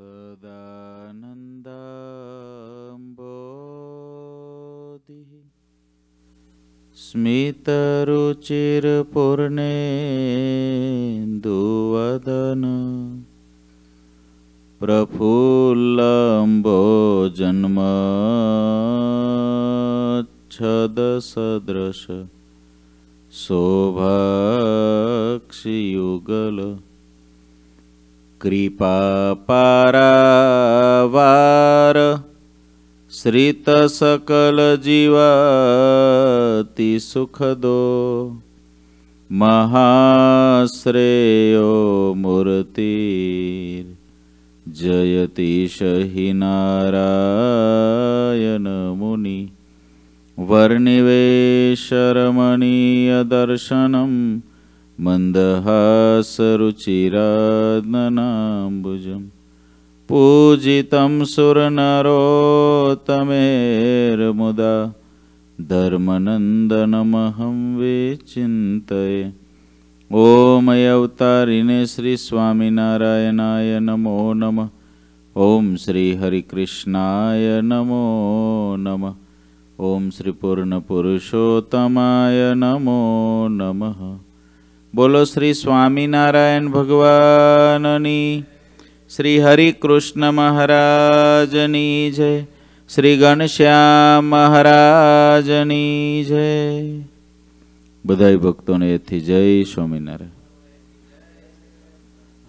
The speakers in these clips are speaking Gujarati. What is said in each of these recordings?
सदानन्दाम्बोधिः। स्मितरुचिरपूर्णेन्दुवदन। प्रफुल्लम्बो जन्मच्छदसदृश शोभाक्षियुगल कृपापारावार श्रितसकलजीवातिसुखदो महाश्रेयो मूर्तिर् जयति शहि नारायणमुनि वर्णिवेशरमणीयदर्शनम् मन्दहासरुचिरानम्बुजं पूजितं सुरनरोत्तमेर्मुदा धर्मनन्दनमहं विचिन्तये ॐ अवतारिणे श्रीस्वामिनारायणाय नमो नमः। ॐ श्रीहरिकृष्णाय नमो नमः। ॐ श्रीपूर्णपुरुषोत्तमाय नमो नमः। બોલો શ્રી સ્વામિનારાયણ ભગવાનની. શ્રી હરિકૃષ્ણ મહારાજની જય. શ્રી ઘનશ્યામ મહારાજની જય. બધાય ભક્તોને એથી જય સ્વામિનારાયણ.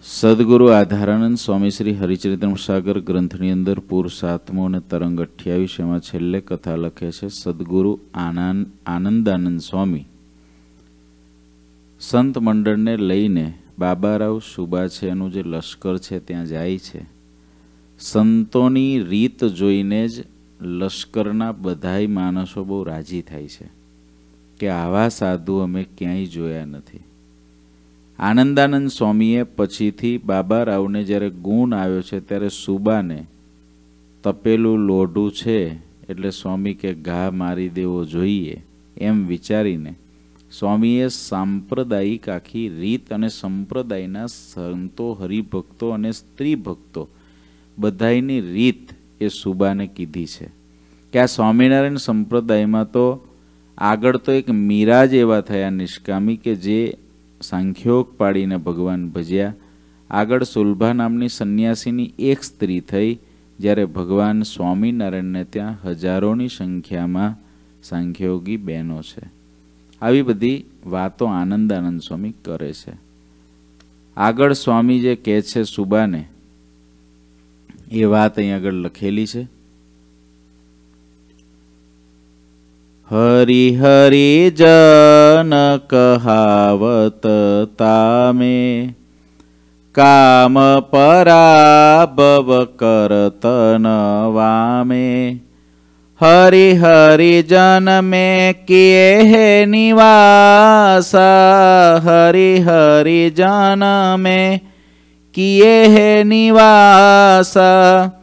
સદગુરુ આધારાનંદ સ્વામી શ્રી હરિચરિત્રમ સાગર ગ્રંથની અંદર પૂર સાતમો અને તરંગ અઠ્યાવીસ એમાં છેલ્લે કથા લખે છે, સદગુરુ આનંદ આનંદાનંદ સ્વામી સંત મંડળને લઈને બાબારાવ સુબા છે એનું જે લશ્કર છે ત્યાં જાય છે. સંતોની રીત જોઈને જ લશ્કરના બધાય માણસો બહુ રાજી થાય છે કે આવા સાધુ અમે ક્યાંય જોયા નથી. આનંદાનંદ સ્વામીએ પછીથી બાબા રાવને જ્યારે ગુણ આવ્યો છે ત્યારે સુબાને તપેલું લોઢું છે એટલે સ્વામી કે ઘા મારી દેવો જોઈએ એમ વિચારીને સ્વામીએ સાંપ્રદાયિક આખી રીત અને સંપ્રદાયના સંતો, હરિભક્તો અને સ્ત્રી ભક્તો બધાયની રીત એ સુબાને કીધી છે. કે આ સ્વામિનારાયણ સંપ્રદાયમાં તો આગળ તો એક મીરાજ એવા થયા નિષ્કામી કે જે સાંખ્યોગ પાડીને ભગવાન ભજ્યા. આગળ સુલભા નામની સંન્યાસીની એક સ્ત્રી થઈ, જ્યારે ભગવાન સ્વામિનારાયણને ત્યાં હજારોની સંખ્યામાં સાંખ્યોગી બહેનો છે. આવી બધી વાતો આનંદ આનંદ સ્વામી કરે છે. આગળ સ્વામી જે કહે છે સુબાને, એ વાત અહીં આગળ લખેલી છે. હરિ હરિ જન કહાવત તામે, કામ પરાભવ કરતન વામે. હરિ હરિ જન મેં કિએ હે નિવાસા, હરિ હરિ જન મેં કિએ હે નિવાસા,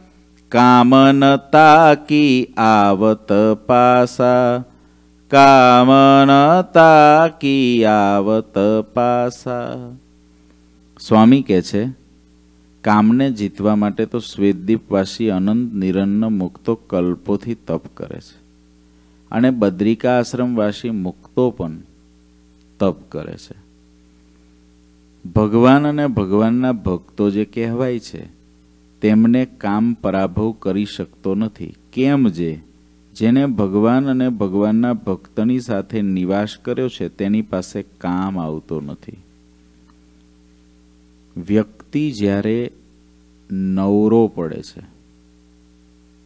કામનતા કી આવત પાસા, કામનતા કી આવત પાસા. સ્વામી કહે છે કામને જીતવા માટે તો શ્વેતદીપવાસી અનંત નિરન્ન મુક્તો કલ્પોથી તપ કરે છે. અને બદ્રિકા આશ્રમવાસી મુક્તો પણ તપ કરે છે. ભગવાન અને ભગવાનના ભક્તો જે કહેવાય છે, તેમને કામ પરાભવ કરી શકતો નથી. કેમ જે? જેને ભગવાન અને ભગવાનના ભક્તની સાથે નિવાસ કર્યો છે, તેની પાસે કામ આવતો નથી. વ્યક્તિ જ્યારે નવરો પડે છે,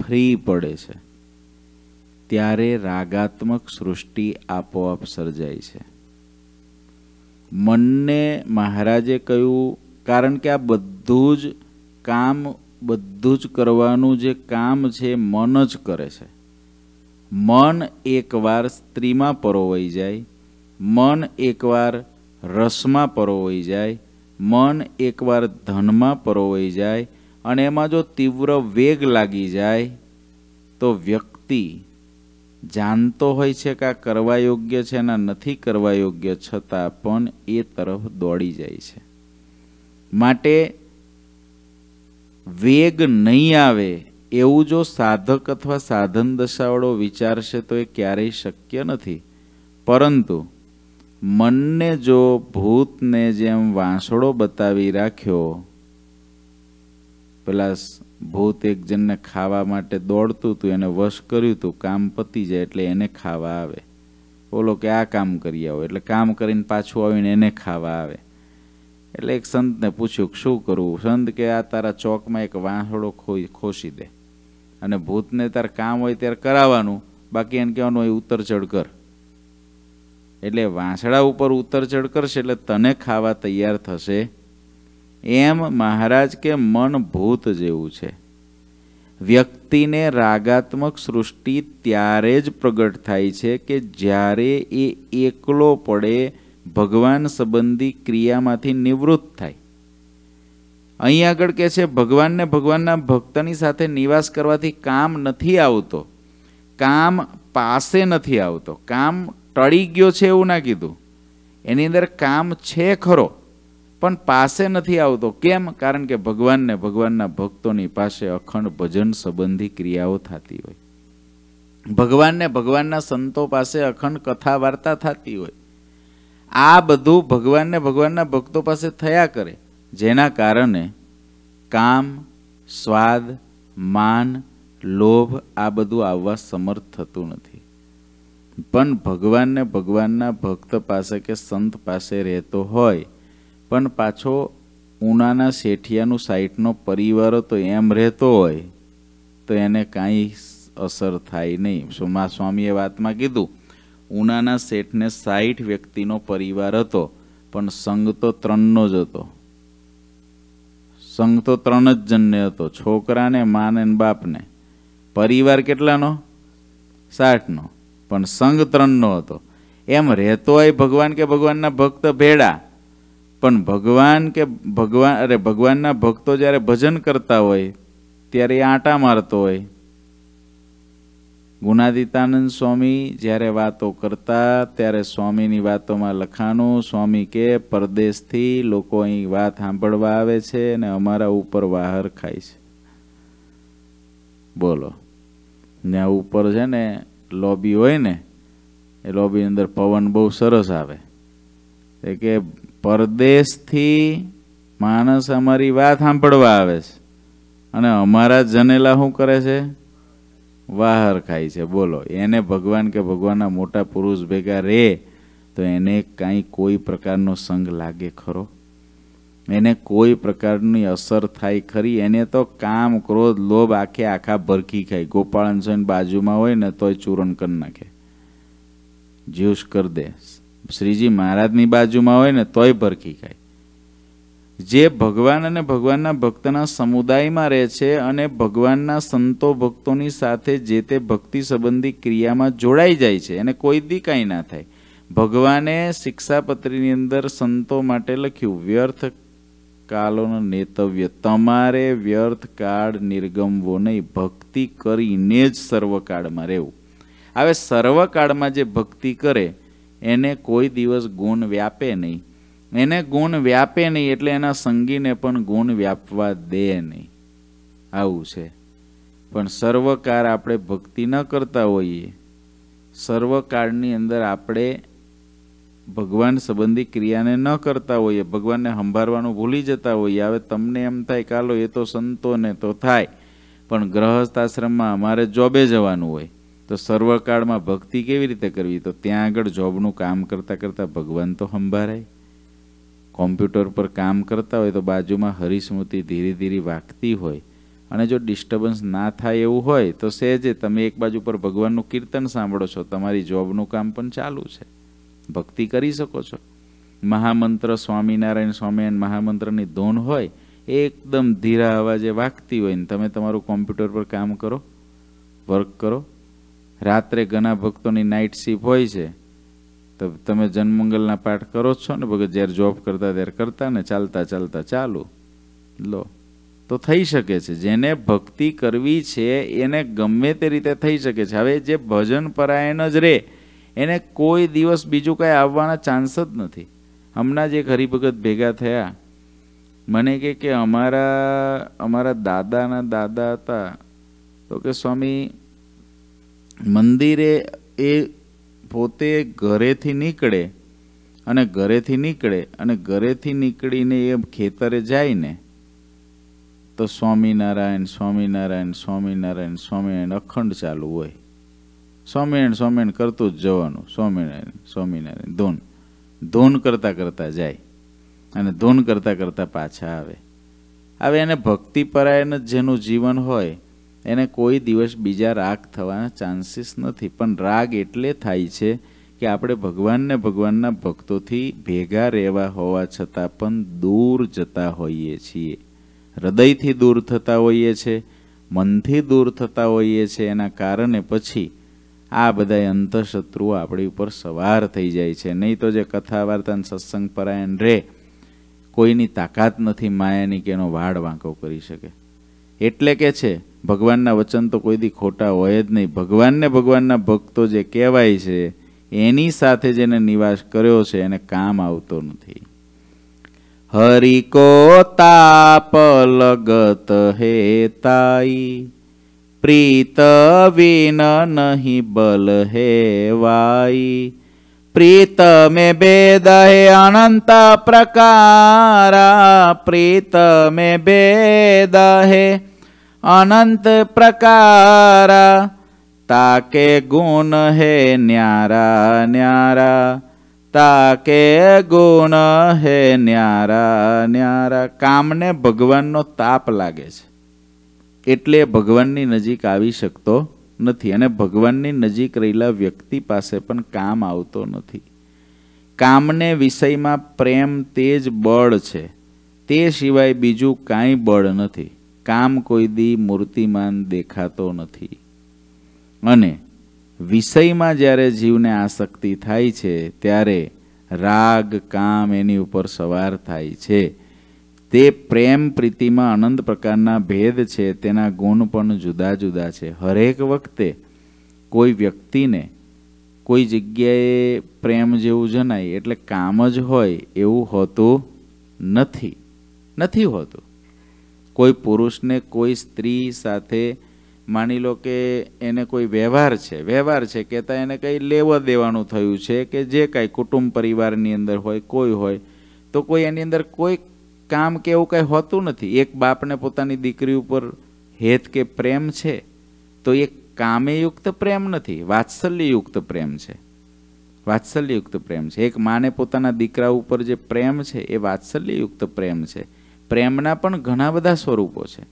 ફ્રી પડે છે, ત્યારે રાગાત્મક સૃષ્ટિ આપોઆપ સર્જાય છે. મનને મહારાજે કહ્યું, કારણ કે આ બધું જ કામ, બધું જ કરવાનું જે કામ છે, મન જ કરે છે. મન એકવાર સ્ત્રીમાં પરોવાઈ જાય, મન એકવાર રસમાં પરોવાઈ જાય મન એકવાર ધનમાં પરોવાઈ જાય અને એમાં જો તીવ્ર વેગ લાગી જાય, તો વ્યક્તિ જાણતો હોય છે કે આ કરવા યોગ્ય છે ના નથી કરવા યોગ્ય છતાં પણ એ તરફ દોડી જાય છે. માટે વેગ નહીં આવે એવું જો સાધક અથવા સાધન દશાવાળો વિચારશે તો એ ક્યારેય શક્ય નથી. પરંતુ મનને જો ભૂતને જેમ વાંસળો બતાવી રાખ્યો, પેલા ભૂત એક જણને ખાવા માટે દોડતું હતું એને વશ કર્યું હતું કામ પતી જાય એટલે એને ખાવા આવે. બોલો કે, આ કામ કરી આવો. એટલે કામ કરીને પાછું આવીને એને ખાવા આવે. એટલે એક સંતને પૂછ્યું કે શું કરવું સંત કે, આ તારા ચોકમાં એક વાંસળો ખોઈ ખોસી દે. અને ભૂતને તારે કામ હોય ત્યારે કરાવવાનું. બાકી એને કહેવાનું હોય ઉતર ચઢ કર. એટલે વાંસળા ઉપર ઉતર ચડ કરશે એટલે તને ખાવા તૈયાર થશે. એમ મહારાજ કે મન ભૂત જેવું છે. વ્યક્તિને રાગાત્મક સૃષ્ટિ ત્યારે જ પ્રગટ થાય છે કે જ્યારે એ એકલો પડે, ભગવાન સંબંધી ક્રિયામાંથી નિવૃત્ત થાય. અહીં આગળ કે છે, ભગવાનને ભગવાનના ભક્તની સાથે નિવાસ કરવાથી કામ નથી આવતો. કામ પાસે નથી આવતો. કામ ટળી ગયો છે એવું ના કીધું. એની અંદર કામ છે ખરો, પણ પાસે નથી આવતો. કેમ? કારણ કે ભગવાનને ભગવાનના ભક્તોની પાસે અખંડ ભજન સંબંધી ક્રિયાઓ થતી હોય. ભગવાનને ભગવાનના સંતો પાસે અખંડ કથા વાર્તા થતી હોય. આ બધું ભગવાનને ભગવાનના ભક્તો પાસે થયા કરે, જેના કારણે કામ, સ્વાદ, માન, લોભ આ બધું આવવા સમર્થ થતું નથી. પણ ભગવાનને ભગવાનના ભક્ત પાસે કે સંત પાસે રહેતો હોય, પણ પાછો ઉનાના શેઠિયાનું સાઈટનો પરિવારો તો એમ રહેતો હોય, તો એને કાંઈ અસર થાય નહીં. સોમા સ્વામીએ વાતમાં કીધું? ઉનાના શેઠને સાઠ વ્યક્તિનો પરિવાર હતો, પણ સંઘ તો ત્રણનો જ હતો. સંઘ તો ત્રણ જ જણને હતો, છોકરાને, માને બાપને. પરિવાર કેટલાનો? સાઠનો. પણ સંગ ત્રણનો હતો. એમ રહેતો હોય ભગવાન કે ભગવાનના ભક્ત ભેડા પણ ભગવાન કે ભગવાન, અરે ભગવાનના ભક્તો જ્યારે ભજન કરતા હોય, ત્યારે આંટા મારતો હોય. ગુણાદિતાનંદ સ્વામી જ્યારે વાતો કરતા, ત્યારે સ્વામીની વાતોમાં લખાણું, સ્વામી કે પરદેશથી લોકો અહીં વાત સાંભળવા આવે છે અને અમારા ઉપર વાહર ખાય છે. બોલો. ને ઉપર છે ને લોબી હોય ને, એ લોબી અંદર પવન બહુ સરસ આવે. એ કે પરદેશથી માણસ અમારી વાત સાંભળવા આવે છે. અને અમારા જનેલા શું કરે છે? વાહર ખાય છે. બોલો, એને ભગવાન કે ભગવાનના મોટા પુરુષ ભેગા રહે તો એને કાંઈ કોઈ પ્રકારનો સંગ લાગે ખરો? એને કોઈ પ્રકારની અસર થાય ખરી, એને તો કામ, ક્રોધ, લોભ આખે આખા ભરખી ખાય. ગોપાળન બાજુમાં હોય ને તોય ચૂરણ કરી નાખે. જ્યુસ કરી દે. શ્રીજી મહારાજની બાજુમાં હોય ને તોય ભરખી ખાય. જે ભગવાન અને ભગવાનના ભક્તના સમુદાયમાં રહે છે અને ભગવાનના સંતો ભક્તોની સાથે જે તે ભક્તિ સંબંધી ક્રિયામાં જોડાઈ જાય છે, એને કોઈ દી કાંઈ ના થાય. ભગવાને શિક્ષાપત્રીની અંદર સંતો માટે લખ્યું, વ્યર્થ કાલોનો નેતવ્ય. તમારે વ્યર્થ કાળ નિર્ગમવો નહીં. ભક્તિ કરીને જ સર્વકાળમાં રહેવું. હવે સર્વકાળમાં જે ભક્તિ કરે, એને કોઈ દિવસ ગુણ વ્યાપે નહીં. એને ગુણ વ્યાપે નહીં એટલે એના સંગીને પણ ગુણ વ્યાપવા દે નહીં. આવું છે. પણ સર્વકાળ આપણે ભક્તિ ન કરતા હોઈએ. સર્વકાળની અંદર આપણે ભગવાન સંબંધી ક્રિયાને ન કરતા હોઈએ, ભગવાનને સંભાળવાનું ભૂલી જતા હોઈએ, હવે તમને એમ થાય કાલો એ તો સંતોને તો થાય. પણ ગ્રહસ્થ આશ્રમમાં અમારે જોબે જવાનું હોય. તો સર્વકાળમાં ભક્તિ કેવી રીતે કરવી? તો ત્યાં આગળ જોબનું કામ કરતાં કરતાં ભગવાન તો સંભાળાય કોમ્પ્યુટર પર કામ કરતા હોય તો બાજુમાં હરિસ્મૃતિ ધીરે ધીરે વાગતી હોય. અને જો ડિસ્ટર્બન્સ ના થાય એવું હોય, તો સહેજે તમે એક બાજુ પર ભગવાનનું કીર્તન સાંભળો છો. તમારી જોબનું કામ પણ ચાલુ છે. ભક્તિ કરી શકો છો. મહામંત્ર સ્વામિનારાયણ સ્વામિનારાયણ મહામંત્રની ધૂન હોય, એકદમ ધીરા અવાજે વાગતી હોય ને તમે તમારું કોમ્પ્યુટર પર કામ કરો, વર્ક કરો. રાત્રે ઘણા ભક્તોની નાઇટ શિફ્ટ હોય છે, તો તમે જનમંગલના પાઠ કરો છો ને, ભગત જ્યારે જોબ કરતા ત્યારે કરતા ને ચાલતા ચાલતા ચાલુ. લો. તો થઈ શકે છે. જેને ભક્તિ કરવી છે, એને ગમે તે રીતે થઈ શકે છે. હવે જે ભજન પરાયણ જ રહે એને કોઈ દિવસ બીજું કાંઈ આવવાના ચાન્સ જ નથી. હમણાં જ એક હરિભગત ભેગા થયા. મને કે કે અમારા અમારા દાદાના દાદા હતા. તો કે સ્વામી, મંદિરે એ પોતે ઘરેથી નીકળે અને ઘરેથી નીકળે અને ઘરેથી નીકળીને એ ખેતરે જાય ને તો સ્વામિનારાયણ સ્વામિનારાયણ સ્વામિનારાયણ સ્વામિનારાયણ અખંડ ચાલુ હોય. સ્વામિનારાયણ સ્વામિનારાયણ કરતું જ જવાનું. સ્વામિનારાયણ સ્વામિનારાયણ. ધૂન. ધૂન કરતાં કરતાં જાય અને ધૂન કરતાં કરતાં પાછા આવે. હવે એને ભક્તિપરાયણ જ જેનું જીવન હોય, એને કોઈ દિવસ બીજા રાગ થવાના ચાન્સીસ નથી. પણ રાગ એટલે થાય છે કે આપણે ભગવાનને ભગવાનના ભક્તોથી ભેગા રહેવા હોવા છતાં પણ દૂર જતા હોઈએ છીએ. હૃદયથી દૂર થતા હોઈએ છીએ મનથી દૂર થતા હોઈએ છીએ એના કારણે પછી આ બધા અંતઃશત્રુઓ આપણી ઉપર સવાર થઈ જાય છે. નહીં તો જે કથા વાર્તા સત્સંગ પરાયણ રહે કોઈની તાકાત નથી માયાની કે એનો વાડ વાંકો કરી શકે. એટલે કે છે, ભગવાનના વચન તો કોઈ દી ખોટા હોય જ નહીં. ભગવાનને ભગવાનના ભક્તો જે કહેવાય છે, એની સાથે જેને નિવાસ કર્યો છે, એને કામ આવતો નથી. હરિકો તાપ લગત હેતાઈ પ્રીત વિન નહીં બલ હેવાઈ પ્રીત મે ભેદ હે અનંત પ્રકારા. પ્રીત મે ભેદ હે અનંત પ્રકારા. તાકે ગુણ હે ન્યારા ન્યારા. તાકે ગુણ હે ન્યારા ન્યારા. કામને ભગવાનનો તાપ લાગે છે. એટલે ભગવાનની નજીક આવી શકતો નથી અને ભગવાનની નજીક રહેલા વ્યક્તિ પાસે પણ કામ આવતો નથી. કામને વિષયમાં પ્રેમ તે જ બળ છે. તે સિવાય બીજું કાંઈ બળ નથી. કામ કોઈ દી મૂર્તિમાન દેખાતો નથી. અને વિષયમાં જ્યારે જીવને આસક્તિ થાય છે, ત્યારે રાગ, કામ એની ઉપર સવાર થાય છે. તે પ્રેમ, પ્રીતિમાં અનંત પ્રકારના ભેદ છે, તેના ગુણ પણ જુદા જુદા છે. હરેક વખતે કોઈ વ્યક્તિને કોઈ જગ્યાએ પ્રેમ જેવું જણાય, એટલે કામ જ હોય એવું હોતું નથી. નથી હોતું. કોઈ પુરુષને કોઈ સ્ત્રી સાથે માની લો કે એને કોઈ વ્યવહાર છે વ્યવહાર છે, કહેતા એને કંઈ લેવા દેવાનું થયું છે કે જે કાંઈ કુટુંબ પરિવારની અંદર હોય, કોઈ હોય, તો કોઈ એની અંદર કોઈ કામ કે એવું કંઈ હોતું નથી. એક બાપને પોતાની દીકરી ઉપર હેત કે પ્રેમ છે, તો એ કામેયુક્ત પ્રેમ નથી, વાત્સલ્યયુક્ત પ્રેમ છે. વાત્સલ્યયુક્ત પ્રેમ છે. એક માને પોતાના દીકરા ઉપર જે પ્રેમ છે, એ વાત્સલ્યયુક્ત પ્રેમ છે. પ્રેમના પણ ઘણા બધા સ્વરૂપો છે.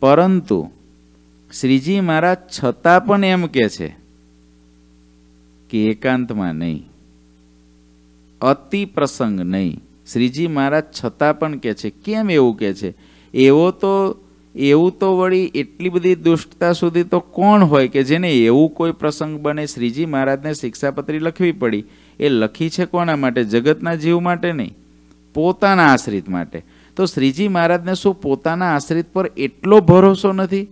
પરંતુ શ્રીજી મહારાજ છતાં પણ એમ કે છે કે એકાંતમાં નહીં, અતિ પ્રસંગ નહીં શ્રીજી મહારાજ છતાં પણ કે છે, કેમ એવું કહે છે? એવો તો, એવું તો વળી એટલી બધી દુષ્ટતા સુધી તો કોણ હોય કે જેને એવું કોઈ પ્રસંગ બને? શ્રીજી મહારાજને શિક્ષાપત્રી લખવી પડી. એ લખી છે કોના માટે? જગતના જીવ માટે નહીં, પોતાના આશ્રિત માટે. તો શ્રીજી મહારાજને શું પોતાના આશ્રિત પર એટલો ભરોસો નથી?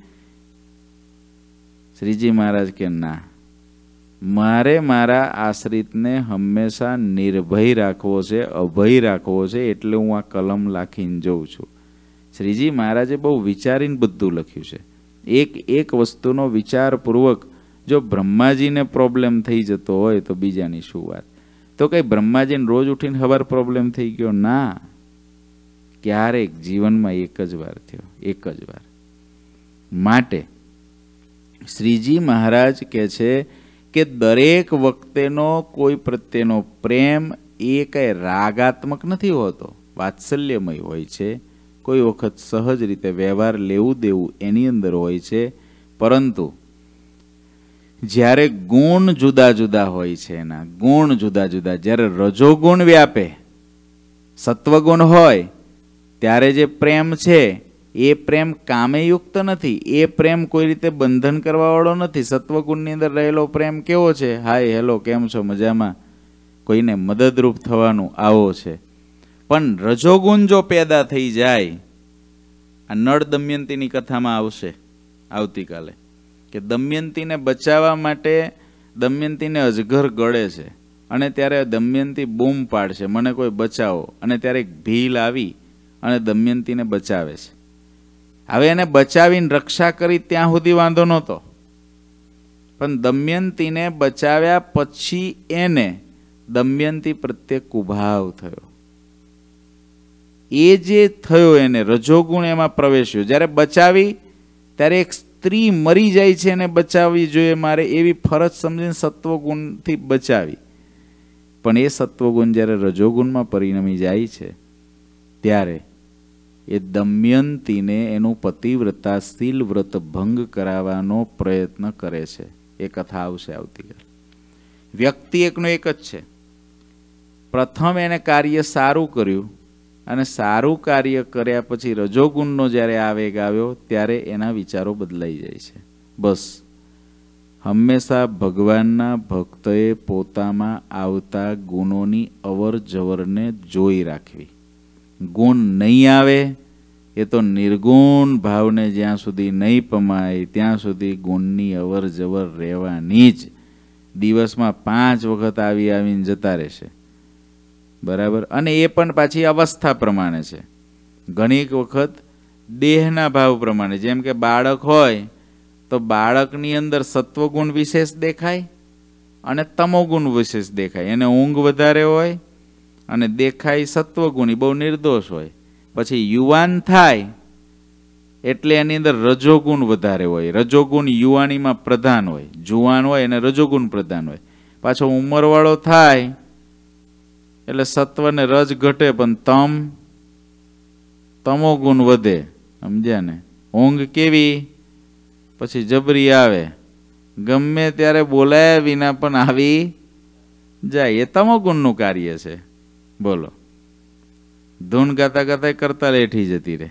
શ્રીજી મહારાજ કે ના. મારે મારા આશ્રિતને હંમેશા નિર્ભય રાખવો છે, અભય રાખવો છે, એટલે હું આ કલમ લાખીને જોઉં છું. શ્રીજી મહારાજે બહુ વિચારીને બધું લખ્યું છે. એક એક વસ્તુનો વિચારપૂર્વક જો બ્રહ્માજીને પ્રોબ્લેમ થઈ જતો હોય તો બીજાની શું વાત? તો કંઈ બ્રહ્માજીને રોજ ઉઠીને ખબર પ્રોબ્લેમ થઈ ગયો? ના. ક્યારેક જીવનમાં એક જ વાર થયો, એક જ વાર. માટે શ્રીજી મહારાજ કે છે કે દરેક વખતેનો કોઈ પ્રત્યેનો પ્રેમ એ કંઈ રાગાત્મક નથી હોતો. વાત્સલ્યમય હોય છે. કોઈ વખત સહજ રીતે વ્યવહાર લેવું દેવું એની અંદર હોય છે. પરંતુ જ્યારે ગુણ જુદા જુદા હોય છે એના, ગુણ જુદા જુદા, જ્યારે રજોગુણ વ્યાપે, સત્વગુણ હોય, ત્યારે જે પ્રેમ છે એ પ્રેમ કામેયુક્ત નથી, એ પ્રેમ કોઈ રીતે બંધન કરવાવાળો નથી. સત્વગુણની અંદર રહેલો પ્રેમ કેવો છે? હાય, હેલો, કેમ છો? મજામાં? કોઈને મદદરૂપ થવાનું આવો છે. પણ રજોગુણ જો પેદા થઈ જાય, આ નળ દમયંતીની કથામાં આવશે આવતીકાલે, કે દમયંતીને બચાવવા માટે દમયંતીને અજગર ગળે છે અને ત્યારે દમયંતી બૂમ પાડશે, મને કોઈ બચાવો. અને ત્યારે એક ભીલ આવી અને દમયંતીને બચાવે છે. હવે એને બચાવીને રક્ષા કરી ત્યાં સુધી વાંધો નહોતો. પણ દમયંતીને બચાવ્યા પછી એને દમયંતી પ્રત્યે કુભાવ થયો. એ જે થયો એને, રજોગુણ એમાં પ્રવેશ્યો. જ્યારે બચાવી, ત્યારે એક સ્ત્રી મરી જાય છે એને બચાવવી જોઈએ મારે એવી ફરજ સમજીને સત્વગુણથી બચાવી. પણ એ સત્વગુણ જ્યારે રજોગુણમાં પરિણમી જાય છે, ત્યારે એ દમયંતીને એનું પતિવ્રતાશીલ વ્રત ભંગ કરાવવાનો પ્રયત્ન કરે છે. એ કથા આવશે આવતીકાલે. વ્યક્તિ એકનો એક જ છે. પ્રથમ એને કાર્ય સારું કર્યું અને સારું કાર્ય કર્યા પછી રજોગુણનો જ્યારે આવેગ આવ્યો ત્યારે એના વિચારો બદલાઈ જાય છે. બસ. હંમેશા ભગવાનના ભક્તએ પોતામાં આવતા ગુણોની અવર જવરને જોઈ રાખવી. ગુણ નહીં આવે, એ તો નિર્ગુણ ભાવને જ્યાં સુધી નહીં પમાય, ત્યાં સુધી ગુણની અવર જવર રહેવાની જ. દિવસમાં પાંચ વખત આવી આવીને જતા રહેશે. બરાબર? અને એ પણ પાછી અવસ્થા પ્રમાણે છે. ઘણીક વખત દેહના ભાવ પ્રમાણે. જેમ કે બાળક હોય, તો બાળકની અંદર સત્વગુણ વિશેષ દેખાય અને તમોગુણ વિશેષ દેખાય. એને ઊંઘ વધારે હોય અને દેખાય સત્વગુણી, બહુ નિર્દોષ હોય. પછી યુવાન થાય એટલે એની અંદર રજોગુણ વધારે હોય. રજોગુણ યુવાનીમાં પ્રધાન હોય. જુવાન હોય અને રજોગુણ પ્રધાન હોય. પાછો ઉંમરવાળો થાય એટલે સત્વ ને રજ ઘટે, પણ તમ, તમો ગુણ વધે. સમજ્યા ને? ઊંઘ કેવી? પછી જબરી આવે. ગમે ત્યારે બોલાયા વિના પણ આવી જાય. એ તમો ગુણનું કાર્ય છે. બોલો. ધૂન ગાતા ગાતા કરતા લેઠી જતી રહે.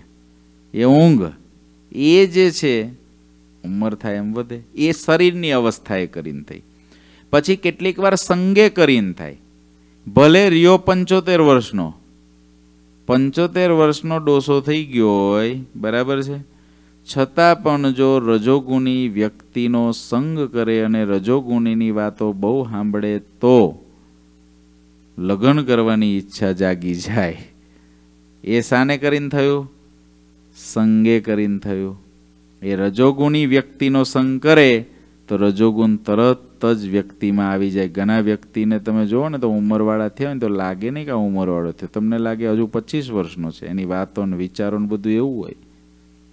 એ ઊંઘ, એ જે છે, ઉંમર થાય એમ વધે. એ શરીરની અવસ્થાએ કરીને થઈ. પછી કેટલીક વાર સંગે કરીને થાય. ભલે રિયો પંચોતેર વર્ષનો. પંચોતેર વર્ષનો ડોસો થઈ ગયો હોય, બરાબર છે? છતાં પણ જો રજોગુણી વ્યક્તિનો સંગ કરે અને રજોગુણીની વાતો બહુ સાંભળે તો લગ્ન કરવાની ઈચ્છા જાગી જાય. એ સાને કરીને થયું? સંગે કરીને થયું. એ રજોગુણી વ્યક્તિનો સંગ કરે, તો રજોગુણ તરત જ વ્યક્તિમાં આવી જાય. ઘણા વ્યક્તિને તમે જુઓ ને, તો ઉંમરવાળા થયા ને, તો લાગે નહીં કે આ ઉંમરવાળો થયો. તમને લાગે હજુ પચીસ વર્ષનો છે. એની વાતો ને વિચારો ને બધું એવું હોય.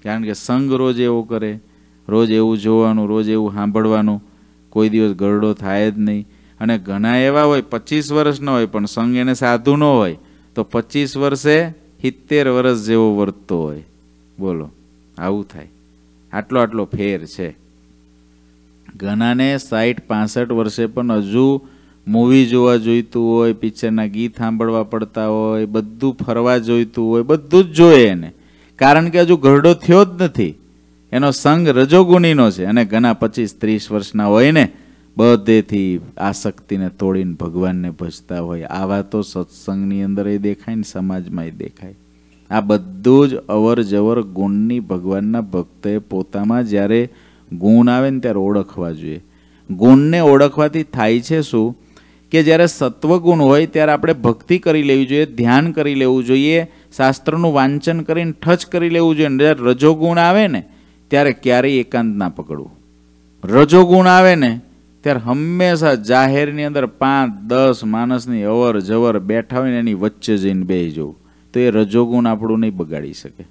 કારણ કે સંગ રોજ એવો કરે. રોજ એવું જોવાનું, રોજ એવું સાંભળવાનું. કોઈ દિવસ ગરડો થાય જ નહીં. અને ઘણા એવા હોય, પચીસ વર્ષનો હોય, પણ સંગ એને સાધુ ન હોય, તો પચીસ વર્ષે સિત્તેર વર્ષ જેવો વર્તતો હોય. બોલો, આવું થાય. આટલો આટલો ફેર છે. ઘણાને સાઠ પાસઠ વર્ષે પણ હજુ મૂવી જોવા જોઈતું હોય પિક્ચરના ગીત સાંભળવા પડતા હોય, બધું ફરવા જોઈતું હોય, બધું જ જોઈએ એને. કારણ કે હજુ ઘરડો થયો જ નથી. એનો સંગ રજોગુણીનો છે અને ઘણા પચીસ, ત્રીસ વર્ષના હોય ને બધેથી આસક્તિને તોડીને ભગવાનને ભજતા હોય. આવા તો સત્સંગની અંદર એ દેખાય ને સમાજમાં દેખાય. આ બધું જ અવર જવર ગુણની ભગવાનના ભક્તએ પોતામાં જ્યારે ગુણ આવે ને ત્યારે ઓળખવા જોઈએ. ગુણને ઓળખવાથી થાય છે શું? કે જ્યારે સત્વગુણ હોય ત્યારે આપણે ભક્તિ કરી લેવી જોઈએ, ધ્યાન કરી લેવું જોઈએ, શાસ્ત્રનું વાંચન કરીને ઠચ કરી લેવું જોઈએ. જ્યારે રજોગુણ આવે ને, ત્યારે ક્યારેય એકાંત ના પકડવું. રજોગુણ આવે ને ત્યારે હંમેશા જાહેરની અંદર પાંચ, દસ માણસની અવર જવર બેઠા હોય ને એની વચ્ચે જઈને બે જવું તો એ રજોગુણ આપણું નહીં બગાડી શકે.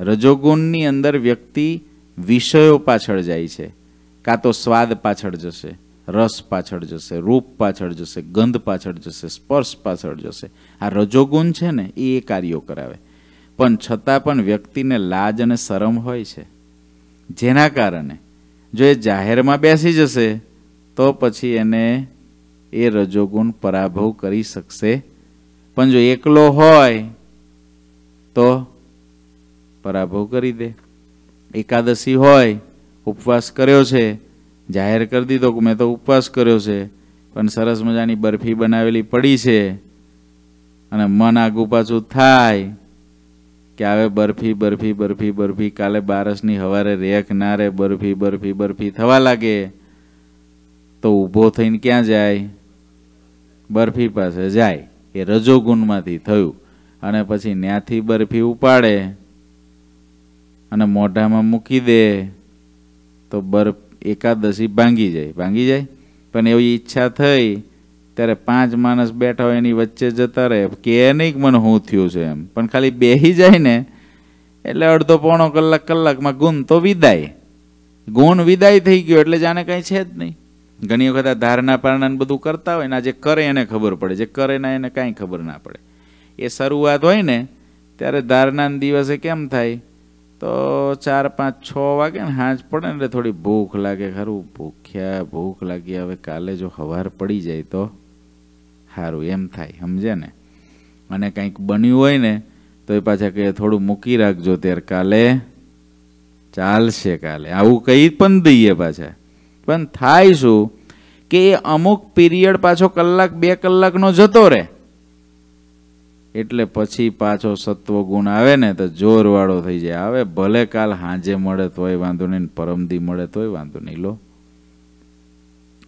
રજોગુણની અંદર વ્યક્તિ વિષયો પાછળ જાય છે. કાં તો સ્વાદ પાછળ જશે, રસ પાછળ જશે, રૂપ પાછળ જશે, ગંધ પાછળ જશે, સ્પર્શ પાછળ જશે. આ રજોગુણ છે ને એ કાર્યો કરાવે. પણ છતાં પણ વ્યક્તિને લાજ અને શરમ હોય છે. જેના કારણે, જો એ જાહેરમાં બેસી જશે તો પછી એને એ રજોગુણ પરાભવ કરી શકશે. પણ જો એકલો હોય, તો પરાભવ કરી દે. એકાદશી હોય, ઉપવાસ કર્યો છે, જાહેર કરી દીધો કે મેં તો ઉપવાસ કર્યો છે, પણ સરસ મજાની બરફી બનાવેલી પડી છે, અને મન આગુ પાછું થાય કે આવે બરફી બરફી બરફી બરફી, કાલે બારસની હવારે રેખ ના રે, બરફી બરફી બરફી થવા લાગે. તો ઊભો થઈને ક્યાં જાય? બરફી પાસે જાય. એ રજોગુણમાંથી થયું. અને પછી ન્યાથી બરફી ઉપાડે અને મોઢામાં મૂકી દે તો બરફ એકાદશી ભાંગી જાય. ભાંગી જાય? પણ એવી ઈચ્છા થઈ ત્યારે પાંચ માણસ બેઠા હોય એની વચ્ચે જતા રહે. કે નહીં મને હું થયું છે એમ. પણ ખાલી બેહી જાય ને એટલે અડધો પોણો કલાક કલાકમાં ગુણ તો વિદાય. ગુણ વિદાય થઈ ગયો એટલે જાણે કાંઈ છે જ નહીં. ઘણી વખત આ ધારણા પારણા બધું કરતા હોય ને આ જે કરે એને ખબર પડે, જે કરે ના એને કાંઈ ખબર ના પડે. એ શરૂઆત હોય ને, ત્યારે ધારણાના દિવસે કેમ થાય? તો ચાર, પાંચ, છ વાગે ને હાંજ પડે ને થોડી ભૂખ લાગે, ખરું, ભૂખ્યા, ભૂખ લાગી, હવે કાલે જો હવાર પડી જાય તો? સારું એમ થાય સમજે ને? અને કંઈક બન્યું હોય ને, તો એ પાછા કહે, થોડું મૂકી રાખજો, ત્યારે કાલે ચાલશે કાલે. આવું કહી પણ દઈએ પાછા. પણ થાય શું કે એ અમુક પીરિયડ પાછો કલાક, બે કલાકનો જતો રહે. એટલે પછી પાછો સત્વ ગુણ આવે ને તો જોરવાળો થઈ જાય. હવે ભલે કાલ હાંજે મળે તોય વાંધો નહીં પરમદી મળે તોય વાંધો નહીં. લો.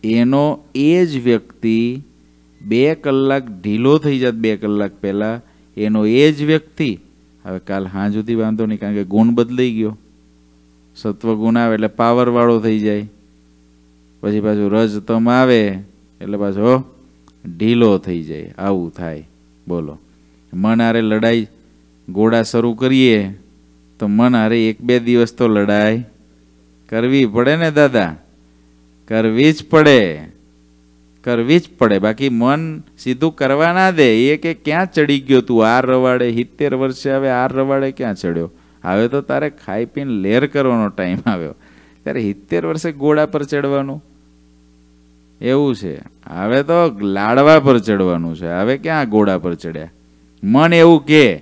એનો એ જ વ્યક્તિ બે કલાક ઢીલો થઈ જાત બે કલાક પહેલા. એનો એ જ વ્યક્તિ હવે કાલ સુધી વાંધો નહીં કારણ કે ગુણ બદલાઈ ગયો. સત્વ ગુણ આવે એટલે પાવરવાળો થઈ જાય. પછી પાછું રજતમ આવે, એટલે પાછો ઢીલો થઈ જાય, આવું થાય, બોલો. મન હારે લડાઈ ગોળા શરૂ કરીએ, તો મન હારે એક બે દિવસ તો લડાઈ કરવી પડે ને દાદા? કરવી જ પડે, કરવી જ પડે. બાકી મન સીધું કરવા ના દે, એ કે ક્યાં ચડી ગયો તું? આ રવાડે સિત્તેર વર્ષે હવે આ રવાડે ક્યાં ચડ્યો? હવે તો તારે ખાઈ પીને લેર કરવાનો ટાઈમ આવ્યો. ત્યારે સિત્તેર વર્ષે ગોળા પર ચડવાનું? એવું છે. હવે તો લાડવા પર ચડવાનું છે. હવે ક્યાં ઘોડા પર ચડ્યા? મન એવું કે,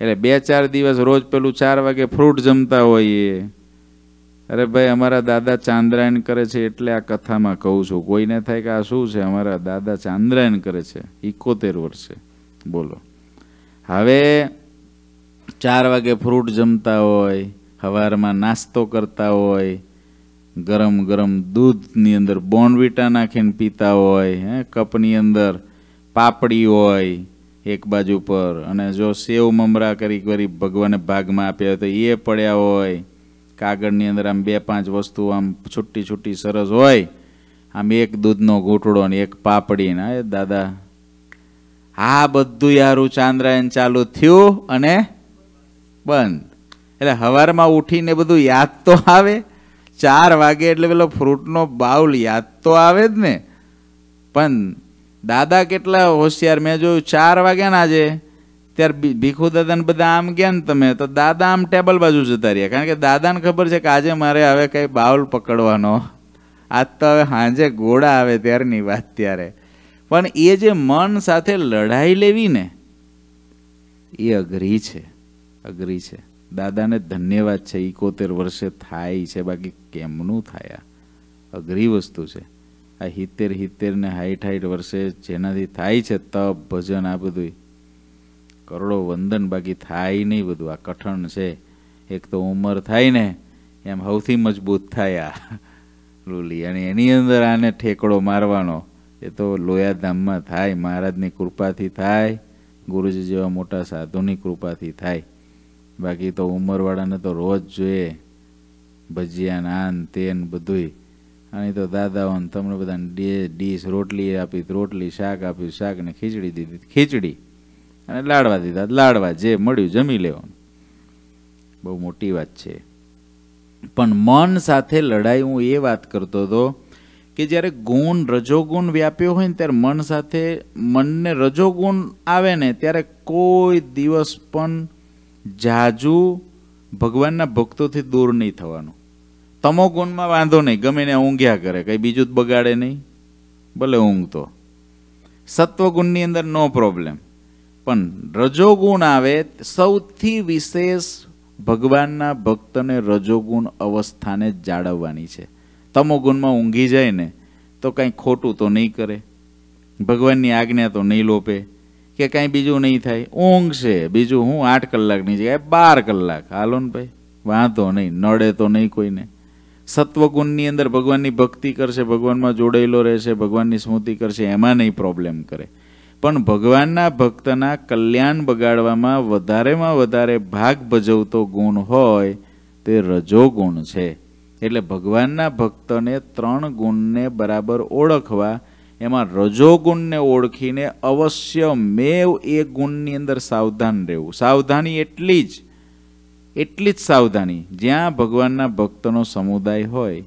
એટલે બે ચાર દિવસ રોજ પેલું ચાર વાગે ફ્રૂટ જમતા હોઈએ. અરે ભાઈ, અમારા દાદા ચાંદ્રાયણ કરે છે એટલે આ કથામાં કહું છું. કોઈને થાય કે આ શું છે? અમારા દાદા ચાંદ્રાયણ કરે છે. ઇકોતેર વર્ષે. બોલો. હવે ચાર વાગે ફ્રૂટ જમતા હોય સવારમાં નાસ્તો કરતા હોય ગરમ ગરમ દૂધની અંદર બોર્નવિટા નાખીને પીતા હોય, હે, કપની અંદર પાપડી હોય એક બાજુ પર. અને જો સેવ મમરા કરી કરી ભગવાને ભાગમાં આપ્યા હોય તો એ પડ્યા હોય. કાગળની અંદર આમ બે પાંચ વસ્તુ આમ છૂટી છૂટી સરસ હોય. આમ એક દૂધનો ઘૂંટડો ને એક પાપડી ને, એ દાદા, આ બધું યારું ચાંદ્રાયણ ચાલુ થયું અને બંધ. એટલે હવારમાં ઉઠીને બધું યાદ તો આવે ચાર વાગે એટલે પેલો ફ્રૂટનો બાઉલ યાદ તો આવે જ ને. પણ દાદા કેટલા હોશિયાર, મેં જોયું ચાર વાગ્યા ને આજે. ત્યારે ભીખુ દાદાને બધા આમ ગયા ને તમે, તો દાદા આમ ટેબલ બાજુ જતા રહ્યા. કારણ કે દાદાને ખબર છે કે આજે મારે હવે કંઈ બાઉલ પકડવાનો. આજ તો હવે સાંજે ગોળા આવે ત્યારની વાત ત્યારે. પણ એ જે મન સાથે લડાઈ લેવી ને, એ અઘરી છે અઘરી છે. દાદાને ધન્યવાદ છે. ઇકોતેર વર્ષે થાય છે, બાકી કેમનું થાય અઘરી વસ્તુ છે. આ હિત્તેર હિત્તેર ને હાઈટ હાઈટ વર્ષે જેનાથી થાય છે તપ, ભજન, આ બધું કરોડો વંદન બાકી થાય નહીં બધું. આ કઠણ છે. એક તો ઉંમર થાય ને, એમ સૌથી મજબૂત થાય આ. લુલી, અને એની અંદર આને ઠેકડો મારવાનો. એ તો લોયાધામમાં થાય, મહારાજની કૃપાથી થાય, ગુરુજી જેવા મોટા સાધુની કૃપાથી થાય. બાકી તો ઉંમરવાળાને તો રોજ જોઈએ. ભજીયા, નાન, તેન બધુંય. અને તો દાદાઓ તમને બધાને ડીશ, રોટલી આપી, રોટલી, શાક આપ્યું, શાક ને ખીચડી દીધી. ખીચડી. અને લાડવા દીધા. લાડવા જે મળ્યું જમી લેવાનું. બહુ મોટી વાત છે. પણ મન સાથે લડાઈ હું એ વાત કરતો હતો કે જ્યારે ગુણ રજોગુણ વ્યાપ્યો હોય ને ત્યારે મન સાથે, મનને રજોગુણ આવે ને ત્યારે કોઈ દિવસ પણ જાજુ ભગવાનના ભક્તોથી દૂર નહીં થવાનું. તમો ગુણમાં વાંધો નહીં, ગમે ને ઊંઘ્યા કરે, કંઈ બીજું જ બગાડે નહીં. ભલે ઊંઘતો. સત્વગુણની અંદર નો પ્રોબ્લેમ પણ રજોગુણ આવે સૌથી વિશેષ ભગવાનના ભક્તને રજોગુણ અવસ્થાને જાળવવાની છે. તમો ગુણમાં ઊંઘી જાય ને, તો કંઈ ખોટું તો નહીં કરે. ભગવાનની આજ્ઞા તો નહીં લોપે. કે કાંઈ બીજું નહીં થાય. ઊંઘશે બીજું હું આઠ કલાકની જગ્યાએ બાર કલાક. હાલો ને ભાઈ. વાંધો નહીં. નડે તો નહીં કોઈને. સત્વગુણની અંદર ભગવાનની ભક્તિ કરશે, ભગવાનમાં જોડાયેલો રહેશે, ભગવાનની સ્મૃતિ કરશે, એમાં નહીં પ્રોબ્લેમ કરે. પણ ભગવાનના ભક્તના કલ્યાણ બગાડવામાં વધારેમાં વધારે ભાગ ભજવતો ગુણ હોય, તે રજોગુણ છે. એટલે ભગવાનના ભક્તને ત્રણ ગુણને બરાબર ઓળખવા એમાં રજોગુણને ઓળખીને અવશ્ય મેવ એ ગુણની અંદર સાવધાન રહેવું. સાવધાની એટલી જ એટલી જ સાવધાની. જ્યાં ભગવાનના ભક્તનો સમુદાય હોય,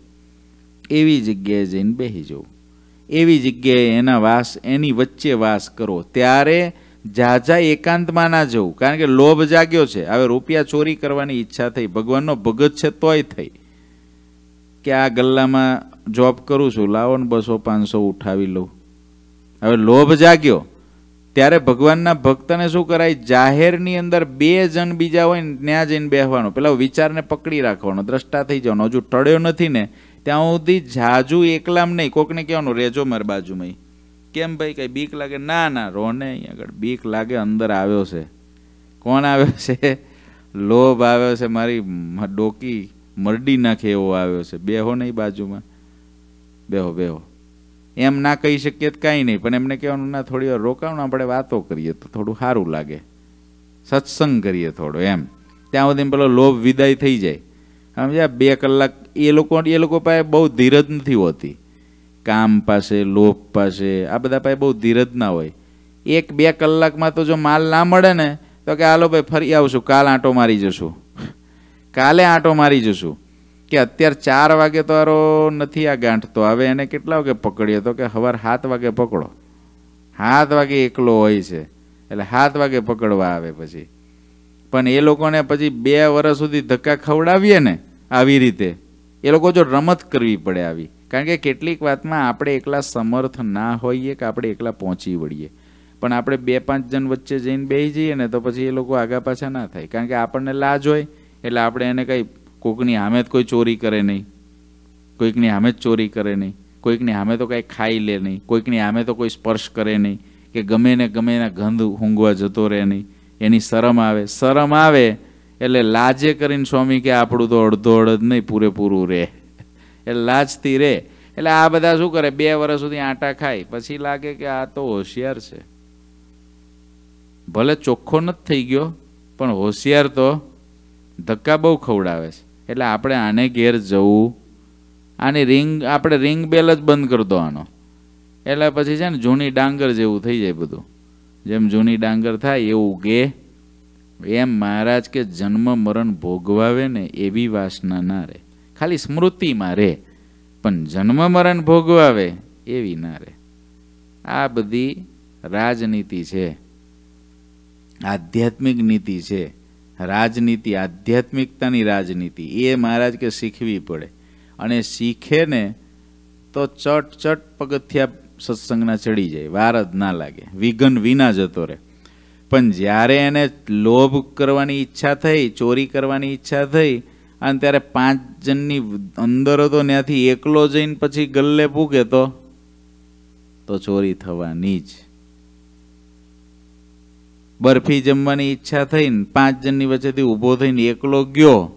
એવી જગ્યાએ જઈને બેસી જવું. એવી જગ્યાએ એના વાસ, એની વચ્ચે વાસ કરો ત્યારે જાજા એકાંતમાં ના જવું. કારણ કે લોભ જાગ્યો છે. હવે રૂપિયા ચોરી કરવાની ઈચ્છા થઈ. ભગવાનનો ભગત છે તોય થઈ. કે આ ગલ્લામાં જોબ કરું છું, લાવો ને બસો, પાંચસો ઉઠાવી લઉં. હવે લોભ જાગ્યો. ત્યારે ભગવાનના ભક્તને શું કરાય? જાહેરની અંદર બે જણ બીજા હોય ને ત્યાં જઈને બેસવાનો પેલા વિચારને પકડી રાખવાનો. દ્રષ્ટા થઈ જવાનો. હજુ ટળ્યો નથી ને, ત્યાં સુધી જાજુ એકલામ નહીં. કોકને કહેવાનું, રેજો મારી બાજુમાં કેમ ભાઈ, કઈ બીક લાગે? ના ના, રોને અહીંયા આગળ. બીક લાગે, અંદર આવ્યો છે. કોણ આવ્યો છે? લોભ આવ્યો છે મારી ડોકી. મરડી નાખે એવો આવ્યો છે. બેહો નહીં બાજુમાં. બેહો બેહો. એમ ના કહી શકીએ તો કાંઈ નહીં, પણ એમને કહેવાનું, ના, થોડી વાર રોકાણ, આપણે વાતો કરીએ તો થોડું સારું લાગે. સત્સંગ કરીએ થોડો, એમ. ત્યાં સુધી પેલો લોભ વિદાય થઈ જાય. સમજ્યા? બે કલાક, એ લોકો એ લોકો પાસે બહુ ધીરજ નથી હોતી. કામ પાસે, લોભ પાસે, આ બધા પાસે બહુ ધીરજ ના હોય. એક બે કલાકમાં તો જો માલ ના મળે ને, તો કે, હાલો ભાઈ, ફરી આવશું, કાલ આંટો મારી જશું. કાલે આંટો મારી જશું. કે અત્યારે ચાર વાગે તો આરો નથી આ ગાંઠ, તો હવે એને કેટલા વાગે પકડીએ? તો કે સવાર સાત વાગે પકડો. સાત વાગે એકલો હોય છે, એટલે સાત વાગે પકડવા આવે પછી. પણ એ લોકોને પછી બે વર્ષ સુધી ધક્કા ખવડાવીએ ને આવી રીતે, એ લોકો જો રમત કરવી પડે આવી. કારણ કે કેટલીક વાતમાં આપણે એકલા સમર્થ ના હોઈએ કે આપણે એકલા પહોંચી વળીએ. પણ આપણે બે પાંચ જણ વચ્ચે જઈને બેસી જઈએ ને તો પછી એ લોકો આગા પાછા ના થાય. કારણ કે આપણને લાજ હોય એટલે આપણે એને કંઈ કોઈકની સામે જ કોઈ ચોરી કરે નહીં. કોઈકની સામે જ ચોરી કરે નહીં. કોઈકની સામે તો કાંઈ ખાઈ લે નહીં. કોઈકની સામે તો કોઈ સ્પર્શ કરે નહીં. કે ગમે ને ગમે એના ગંધ ઊંઘવા જતો રહે નહીં. એની શરમ આવે. શરમ આવે એટલે લાજે કરીને સ્વામી કે આપણું તો અડધો અડધ નહીં, પૂરેપૂરું રહે. એટલે લાજથી રહે. એટલે આ બધા શું કરે? બે વર્ષ સુધી આટા ખાય. પછી લાગે કે આ તો હોશિયાર છે. ભલે ચોખ્ખો નથી થઈ ગયો, પણ હોશિયાર તો ધક્કા બહુ ખવડાવે છે. એટલે આપણે આને ઘેર જવું, આની રિંગ, આપણે રિંગ બેલ જ બંધ કરી દો આનો એટલે પછી છે ને જૂની ડાંગર જેવું થઈ જાય બધું. જેમ જૂની ડાંગર થાય એવું કે, એમ મહારાજ કે જન્મ મરણ ભોગવાવે ને એવી વાસના ના રહે. ખાલી સ્મૃતિમાં રહે, પણ જન્મ મરણ ભોગવાવે એવી ના રહે. આ બધી રાજનીતિ છે, આધ્યાત્મિક નીતિ છે. રાજનીતિ, આધ્યાત્મિકતાની રાજનીતિ, એ મહારાજ કે શીખવી પડે. અને શીખે ને તો ચટ ચટ પગથિયા સત્સંગના ચડી જાય, વાર જ ના લાગે, વિઘન વિના જતો રહે. પણ જ્યારે એને લોભ કરવાની ઈચ્છા થઈ, ચોરી કરવાની ઈચ્છા થઈ, અને ત્યારે પાંચ જણની અંદર હતો ત્યાંથી એકલો જઈને પછી ગલ્લે પૂકે તો તો ચોરી થવાની જ. બરફી જમવાની ઈચ્છા થઈને પાંચ જણની વચ્ચેથી ઊભો થઈને એકલો ગયો,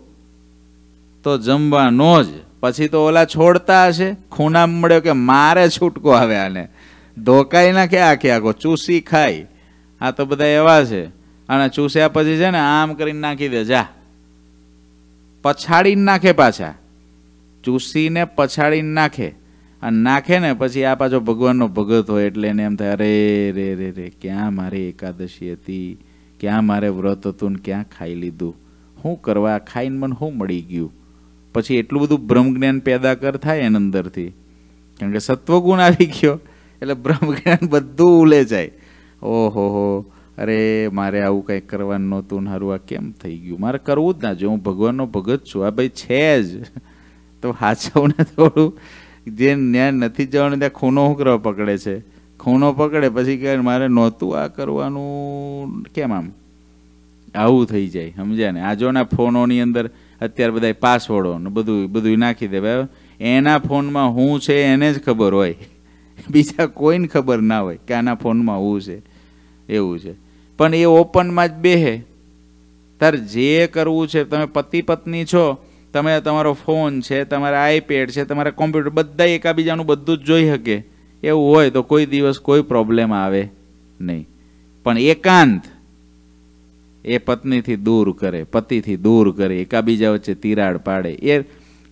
તો જમવાનો જ. પછી તો ઓલા છોડતા હશે. ખૂણા મળ્યો કે મારે છૂટકો આવે આને. ધોકાઈ નાખે આખે આખો. ચૂસી ખાય. આ તો બધા એવા છે. અને ચૂસ્યા પછી છે ને આમ કરીને નાખી દે, જા. પછાડીને નાખે પાછા. ચૂસીને પછાડીને નાખે. અને નાખે ને પછી આ પાછો ભગવાનનો ભગત હોય એટલે એને એમ થાય, અરે, રે રે રે, ક્યાં મારી એકાદશી હતી? ક્યાં મારે વ્રત હતું ને ક્યાં ખાઈ લીધું? શું કરવા ખાઈને મને શું મળી ગયું? પછી એટલું બધું બ્રહ્મજ્ઞાન પેદા કર થાય એના અંદરથી. કારણ કે સત્વગુણ આવી ગયો, એટલે બ્રહ્મજ્ઞાન બધું ઉલે જાય. ઓહો હો, અરે, મારે આવું કંઈક કરવાનું નહોતું ને હારું, આ કેમ થઈ ગયું? મારે કરવું જ ના, જો હું ભગવાનનો ભગત છું, આ ભાઈ છે જ. તો હાચવને થોડું. જે ન્યાય નથી જવાનું, ત્યાં ખૂનો શું પકડે છે. ખૂનો પકડે, પછી કહે, મારે નહોતું આ કરવાનું. કેમ આમ? આવું થઈ જાય, સમજ્યા ને? આ જો ના ફોનોની અંદર અત્યારે બધા પાસવર્ડો ને બધું બધું નાખી દે. એના ફોનમાં હું છે એને જ ખબર હોય. બીજા કોઈને ખબર ના હોય કે આના ફોનમાં હું છે. એવું છે. પણ એ ઓપનમાં જ બેહે. તાર જે કરવું છે, તમે પતિ પત્ની છો તમે તમારો ફોન છે, તમારા આઈપેડ છે, તમારા કોમ્પ્યુટર બધા એકાબીજાનું બધું જ જોઈ શકે. એવું હોય તો કોઈ દિવસ કોઈ પ્રોબ્લેમ આવે નહીં. પણ એકાંત એ પત્નીથી દૂર કરે, પતિથી દૂર કરે, એકાબીજા વચ્ચે તિરાડ પાડે. એ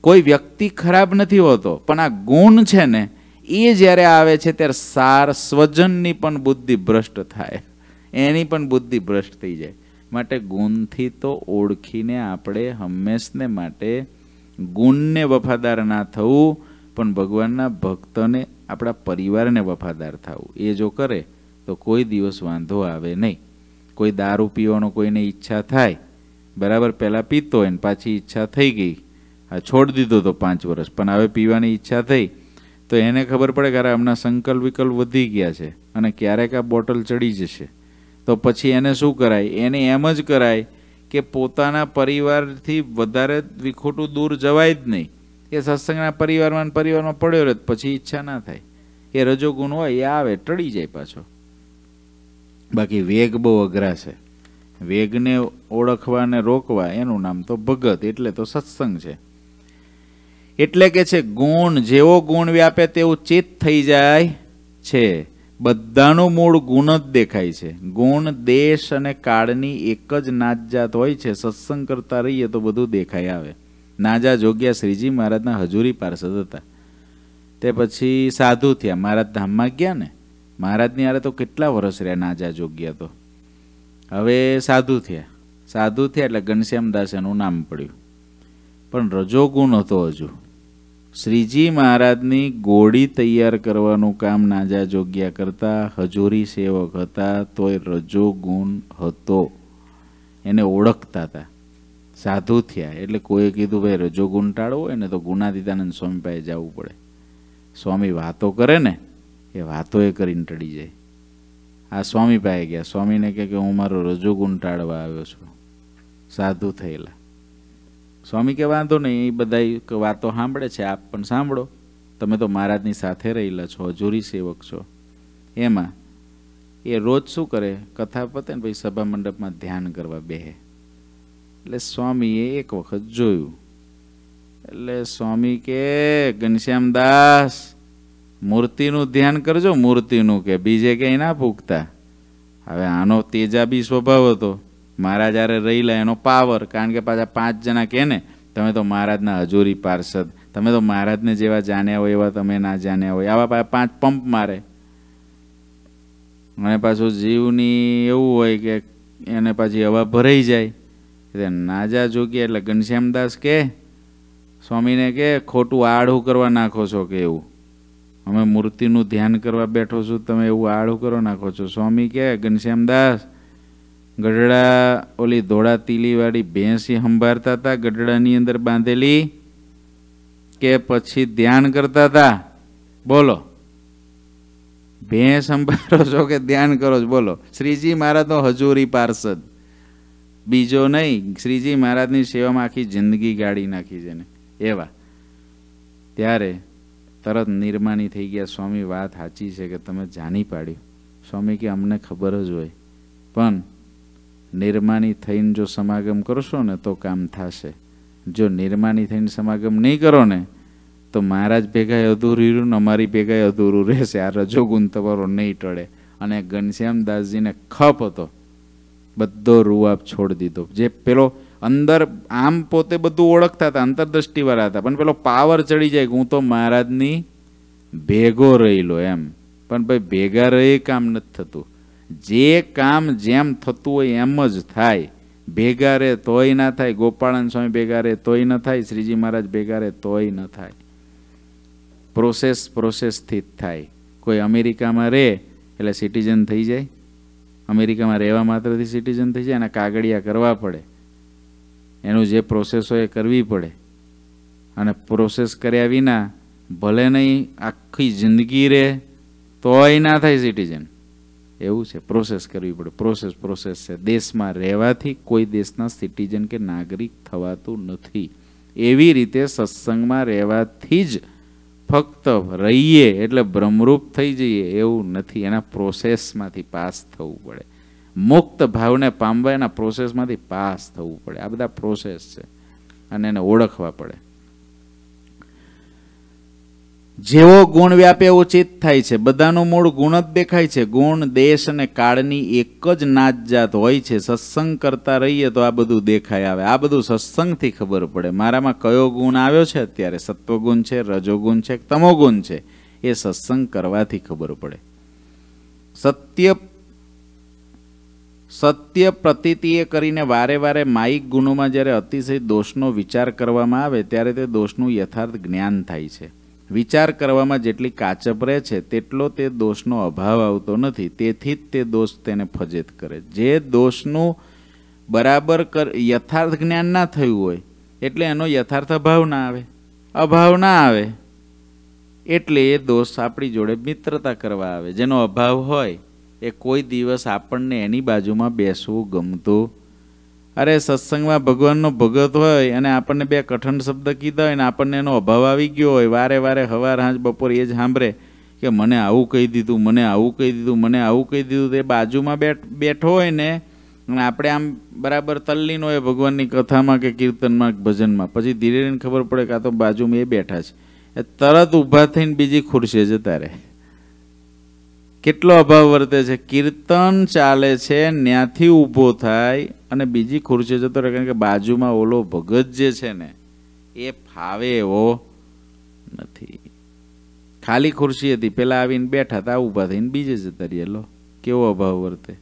કોઈ વ્યક્તિ ખરાબ નથી હોતો, પણ આ ગુણ છે ને, એ જ્યારે આવે છે ત્યારે સાર સ્વજનની પણ બુદ્ધિ ભ્રષ્ટ થાય. એની પણ બુદ્ધિ ભ્રષ્ટ થઈ જાય. માટે ગુણથી તો ઓળખીને આપણે હંમેશને માટે ગુણને વફાદાર ના થવું, પણ ભગવાનના ભક્તને આપણા પરિવારને વફાદાર થવું. એ જો કરે, તો કોઈ દિવસ વાંધો આવે નહીં. કોઈ દારૂ પીવાનો કોઈને ઈચ્છા થાય, બરાબર, પહેલાં પીતો હોય ને પાછી ઈચ્છા થઈ ગઈ. આ છોડી દીધો તો પાંચ વર્ષ, પણ હવે પીવાની ઈચ્છા થઈ, તો એને ખબર પડે કે અરે હમણાં સંકલ્પ વિકલ્પ વધી ગયા છે અને ક્યારેક આ બોટલ ચડી જશે. તો પછી એને શું કરાય? એને એમ જ કરાય કે પોતાના પરિવારથી વધારે વિખોટું દૂર જવાય જ નહીં. એ સત્સંગના પરિવારમાં પરિવારમાં પડ્યો રહે પછી ઈચ્છા ના થાય. એ રજોગુણ હોય, એ આવે, ટળી જાય પાછો. બાકી વેગ બહુ અઘરા છે. વેગને ઓળખવા ને રોકવા, એનું નામ તો ભગત, એટલે તો સત્સંગ છે. એટલે કે છે, ગુણ, જેવો ગુણ વ્યાપે તેવું ચિત્ત થઈ જાય છે. બધાનું મૂળ ગુણ જ દેખાય છે. ગુણ, દેશ અને કાળની એક જ નાતજાત હોય છે. સત્સંગ કરતા રહીએ તો બધું દેખાય આવે. નાજા જોગ્યા શ્રીજી મહારાજના હજુરી પાર્ષદ હતા. તે પછી સાધુ થયા. મહારાજ ધામમાં ગયા ને. મહારાજની આરે તો કેટલા વર્ષ રહ્યા નાજા જોગ્યા તો. હવે સાધુ થયા. સાધુ થયા એટલે ઘનશ્યામદાસ એનું નામ પડ્યું. પણ રજોગુણ હતો હજુ. શ્રીજી મહારાજની ગોળી તૈયાર કરવાનું કામ નાજા જોગ્યા કરતા હજુરી સેવક હતા તોય રજો ગુણ હતો. એને ઓળખતા હતા. સાધુ થયા. એટલે કોઈએ કીધું, ભાઈ રજોગુણ ટાળવો હોય ને તો ગુણાદિતાનંદ સ્વામી પાસે જવું પડે. સ્વામી વાતો કરે ને, એ વાતો એ કરીને ટળી જાય. આ સ્વામી પાસે ગયા. સ્વામીને કહે કે, હું મારો રજોગુણ ટાળવા આવ્યો છું. સાધુ થયેલા. સ્વામી કે વાંધો નહીં, એ બધા વાતો સાંભળે છે, આપ પણ સાંભળો. તમે તો મહારાજની સાથે રહેલા છો, હજુરી સેવક છો. એમાં, એ રોજ શું કરે? કથા પતે ને પછી સભા મંડપમાં ધ્યાન કરવા બેહે. એટલે સ્વામીએ એક વખત જોયું. એટલે સ્વામી કે ઘનશ્યામદાસ મૂર્તિનું ધ્યાન કરજો, મૂર્તિનું કે, બીજે કંઈ ના પૂગતા હવે આનો તેજાબી સ્વભાવ હતો. મહારાજ જ્યારે રહેલા એનો પાવર કારણ કે પાછા પાંચ જણા કે ને, તમે તો મહારાજના હજુરી પાર્ષદ, તમે તો મહારાજને જેવા જાણ્યા હોય એવા તમે ના જાણ્યા હોય, આવા પાછા પાંચ પંપ મારે. અને પાછું જીવની એવું હોય કે એને પાછી હવા ભરાઈ જાય. એટલે નાજા જોગી એટલે ઘનશ્યામદાસ કે, સ્વામીને કે, ખોટું આડું કરવા નાખો છો કે એવું? અમે મૂર્તિનું ધ્યાન કરવા બેઠો છું, તમે એવું આડું કરો નાખો છો. સ્વામી કે, ઘનશ્યામદાસ ગઢડા ઓલી ધોળા તીલીવાળી ભેંસી સંભાળતા હતા ગઢડાની અંદર બાંધેલી કે પછી ધ્યાન કરતા હતા બોલો. ભેંસ સંભાળો છો કે ધ્યાન કરો છો? બોલો. શ્રીજી મહારાજ તો હજુરી પાર્ષદ. બીજો નહીં, શ્રીજી મહારાજની સેવામાં આખી જિંદગી ગાળી નાખી છે ને એવા. ત્યારે તરત નિર્માની થઈ ગયા. સ્વામી, વાત સાચી છે કે તમે જાણી પાડ્યું. સ્વામી કે અમને ખબર જ હોય. પણ નિર્માની થઈને જો સમાગમ કરશો ને તો કામ થશે. જો નિર્માની થઈને સમાગમ નહીં કરો ને, તો મહારાજ ભેગાએ અધૂરું રહ્યું ને અમારી ભેગાએ અધૂરું રહેશે. આ રજોગુણ તમારો નહીં ટળે. અને ઘનશ્યામદાસજીને ખપ હતો. બધો રૂઆબ છોડી દીધો. જે પેલો અંદર આમ પોતે બધું ઓળખતા હતા, અંતરદ્રષ્ટિવાળા હતા. પણ પેલો પાવર ચડી જાય કે હું તો મહારાજની ભેગો રહેલો એમ. પણ ભાઈ ભેગા રહી કામ નથી થતું. જે કામ જેમ થતું હોય એમ જ થાય. ભેગા રે તોય ના થાય. ગોપાળન સ્વામી ભેગા રે તોય ન થાય. શ્રીજી મહારાજ ભેગા રે તોય ન થાય. પ્રોસેસ પ્રોસેસથી જ થાય. કોઈ અમેરિકામાં રહે એટલે સિટીઝન થઈ જાય. અમેરિકામાં રહેવા માત્રથી સિટીઝન થઈ જાય એના કાગળિયા કરવા પડે. એનું જે પ્રોસેસ હોય એ કરવી પડે. અને પ્રોસેસ કર્યા વિના ભલે નહીં આખી જિંદગી રહે તોય ના થાય સિટીઝન. એવું છે પ્રોસેસ કરવી પડે. પ્રોસેસ પ્રોસેસ છે. દેશમાં રહેવાથી કોઈ દેશના સિટીઝન કે નાગરિક થવાતું નથી. એવી રીતે સત્સંગમાં રહેવાથી જ ફક્ત રહીએ એટલે ભ્રમરૂપ થઈ જઈએ એવું નથી. એના પ્રોસેસમાંથી પાસ થવું પડે. મુક્ત ભાવને પામવા એના પ્રોસેસમાંથી પાસ થવું પડે. આ બધા પ્રોસેસ છે. અને એને ઓળખવા પડે. જેવો ગુણ વ્યાપે ઉચિત થાય છે, બધાનું મૂળ ગુણ જ દેખાય છે. ગુણ દેશ અને કાળની એક જ નાતજાત હોય છે. સત્સંગ કરતા રહીએ તો આ બધું દેખાય આવે. આ બધું સત્સંગથી ખબર પડે. મારામાં કયો ગુણ આવ્યો છે? અત્યારે સત્વગુણ છે, રજોગુણ છે, તમોગુણ છે. એ સત્સંગ કરવાથી ખબર પડે. સત્ય સત્ય પ્રતીતિએ કરીને વારે વારે માયિક ગુણોમાં જ્યારે અતિશય દોષનો વિચાર કરવામાં આવે, ત્યારે તે દોષનું યથાર્થ જ્ઞાન થાય છે. વિચાર કરવામાં જેટલી કાચપ રહે છે, તેટલો તે દોષનો અભાવ આવતો નથી. તેથી જ તે દોષ તેને ફજેત કરે. જે દોષનું બરાબર કર, યથાર્થ જ્ઞાન ના થયું હોય, એટલે એનો યથાર્થ અભાવ ના આવે. અભાવ ના આવે, એટલે એ દોષ આપણી જોડે મિત્રતા કરવા આવે. જેનો અભાવ હોય, એ કોઈ દિવસ આપણને એની બાજુમાં બેસવું ગમતું અરે, સત્સંગમાં ભગવાનનો ભગત હોય અને આપણને બે કઠણ શબ્દ કીધા હોય ને આપણને એનો અભાવ આવી ગયો હોય, વારે વારે, હવાર, હાંજ, બપોર, એ જ સાંભળે કે મને આવું કહી દીધું, મને આવું કહી દીધું, મને આવું કહી દીધું. તે બાજુમાં બેઠો હોય ને, અને આપણે આમ બરાબર તલ્લીન હોય ભગવાનની કથામાં કે કીર્તનમાં ભજનમાં. પછી ધીરે ધીરે ખબર પડે કે તો બાજુમાં એ બેઠા છે. તરત ઊભા થઈને બીજી ખુરશીએ જતા રહે. કેટલો અભાવ વર્તે છે? કીર્તન ચાલે છે ત્યાંથી ઊભો થાય અને બીજી ખુરશી જતો રહે, કારણ કે બાજુમાં ઓલો ભગત જે છે ને, એ ફાવે એવો નથી. ખાલી ખુરશી હતી, પેલા આવીને બેઠા હતા ઊભા થઈને બીજે જતા રહીએ લો, કેવો અભાવ વર્તે?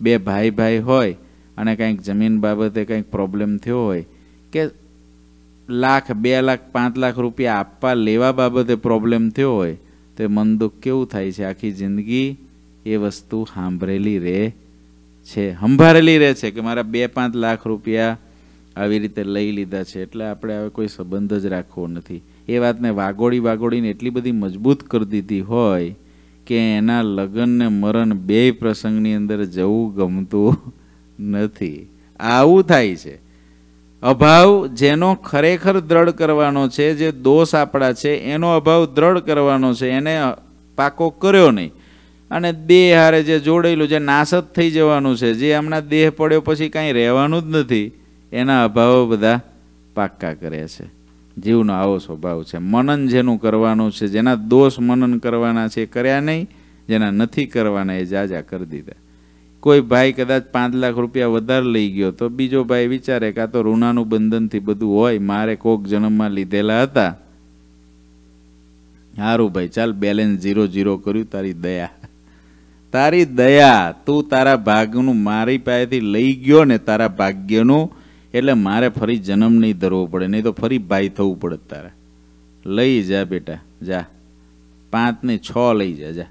બે ભાઈ ભાઈ હોય અને કંઈક જમીન બાબતે કંઈક પ્રોબ્લેમ થયો હોય, કે લાખ, બે લાખ, પાંચ લાખ રૂપિયા આપવા, લેવા બાબતે પ્રોબ્લેમ થયો હોય તો મન દુઃખ કેવું થાય છે? આખી જિંદગી એ વસ્તુ સાંભળેલી રહે છે. સંભાળેલી રહે છે કે મારા બે પાંચ લાખ રૂપિયા આવી રીતે લઈ લીધા છે. એટલે આપણે હવે કોઈ સંબંધ જ રાખવો નથી. એ વાતને વાગોડી વાગોડીને એટલી બધી મજબૂત કરી દીધી હોય કે એના લગ્ન ને મરણ બે પ્રસંગની અંદર જવું ગમતું નથી. આવું થાય છે. અભાવ જેનો ખરેખર દ્રઢ કરવાનો છે, જે દોષ આપણા છે, એનો અભાવ દ્રઢ કરવાનો છે, એને પાકો કર્યો નહીં. અને દેહ હારે જે જોડેલું જે નાશ થઈ જવાનું છે, જે હમણાં દેહ પડ્યો પછી કાંઈ રહેવાનું જ નથી, એના અભાવો બધા પાક્કા કરે છે. જીવનો આવો સ્વભાવ છે. મનન જેનું કરવાનું છે, જેના દોષ મનન કરવાના છે કર્યા નહીં, જેના નથી કરવાના, એ જાજા કરી દીધા. કોઈ ભાઈ કદાચ પાંચ લાખ રૂપિયા વધારે લઈ ગયો, તો બીજો ભાઈ વિચારે કાં તો ઋણાનું બંધનથી બધું હોય, મારે કોક જન્મમાં લીધેલા હતા. સારું ભાઈ, ચાલ બેલેન્સ ઝીરો ઝીરો કર્યું, તારી દયા. તારી દયા, તું તારા ભાગનું મારી પાસેથી લઈ ગયો ને તારા ભાગ્યનું, એટલે મારે ફરી જન્મ નહીં ધરવો પડે, નહીં તો ફરી ભાઈ થવું પડે તારે. લઈ જા બેટા, જા. પાંચ ને છ લઈ જા જા.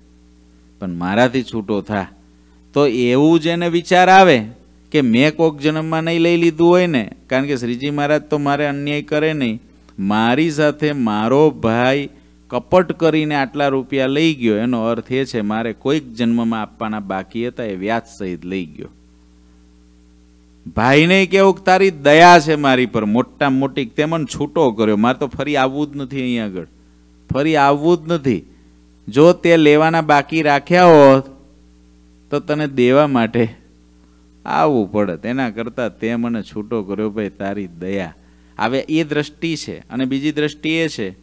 પણ મારાથી છૂટો થા. તો એવું જ એને વિચાર આવે કે મેં કોક જન્મમાં નહીં લઈ લીધું હોય ને, કારણ કે શ્રીજી મહારાજ તો મારે અન્યાય કરે નહીં. મારી સાથે મારો ભાઈ કપટ કરીને આટલા રૂપિયા લઈ ગયો, એનો અર્થ એ છે મારે કોઈક જન્મમાં આપવાના બાકી હતા એ વ્યાજ સહિત લઈ ગયો. ભાઈને કેવું તારી દયા છે મારી પર મોટા મોટી તે મને છૂટો કર્યો. મારે તો ફરી આવવું જ નથી અહીંયા આગળ. ફરી આવવું જ નથી. જો તે લેવાના બાકી રાખ્યા હોત તો તને દેવા માટે આવવું પડે. તેના કરતાં તે મને છૂટો કર્યો, ભાઈ, તારી દયા. હવે એ દ્રષ્ટિ છે અને બીજી દ્રષ્ટિ એ છે,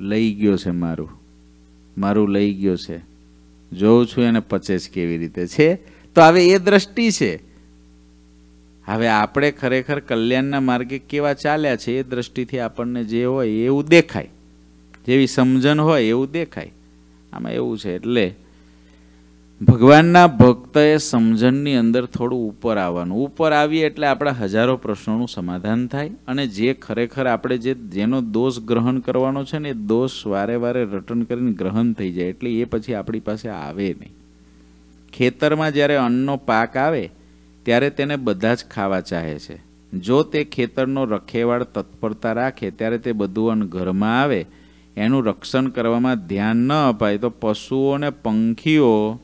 લઈ ગયો છે મારું. મારું લઈ ગયો છે. જોઉં છું એને પચે છે કેવી રીતે છે. તો હવે એ દ્રષ્ટિ છે. હવે આપણે ખરેખર કલ્યાણના માર્ગે કેવા ચાલ્યા છે એ દ્રષ્ટિથી આપણને જે હોય એવું દેખાય. જેવી સમજણ હોય એવું દેખાય. આમાં એવું છે એટલે ભગવાનના ભક્તએ સમજણની અંદર થોડું ઉપર આવવાનું. ઉપર આવીએ એટલે આપણા હજારો પ્રશ્નોનું સમાધાન થાય અને જે ખરેખર આપણે જે, જેનો દોષ ગ્રહણ કરવાનો છે ને એ દોષ વારે વારે રટન કરીને ગ્રહણ થઈ જાય એટલે એ પછી આપણી પાસે આવે નહીં. ખેતરમાં જ્યારે અન્નનો પાક આવે, ત્યારે તેને બધા જ ખાવા ચાહે છે. જો તે ખેતરનો રખેવાળ તત્પરતા રાખે, ત્યારે તે બધું અન્ન ઘરમાં આવે. એનું રક્ષણ કરવામાં ધ્યાન ન અપાય તો પશુઓ અને પંખીઓ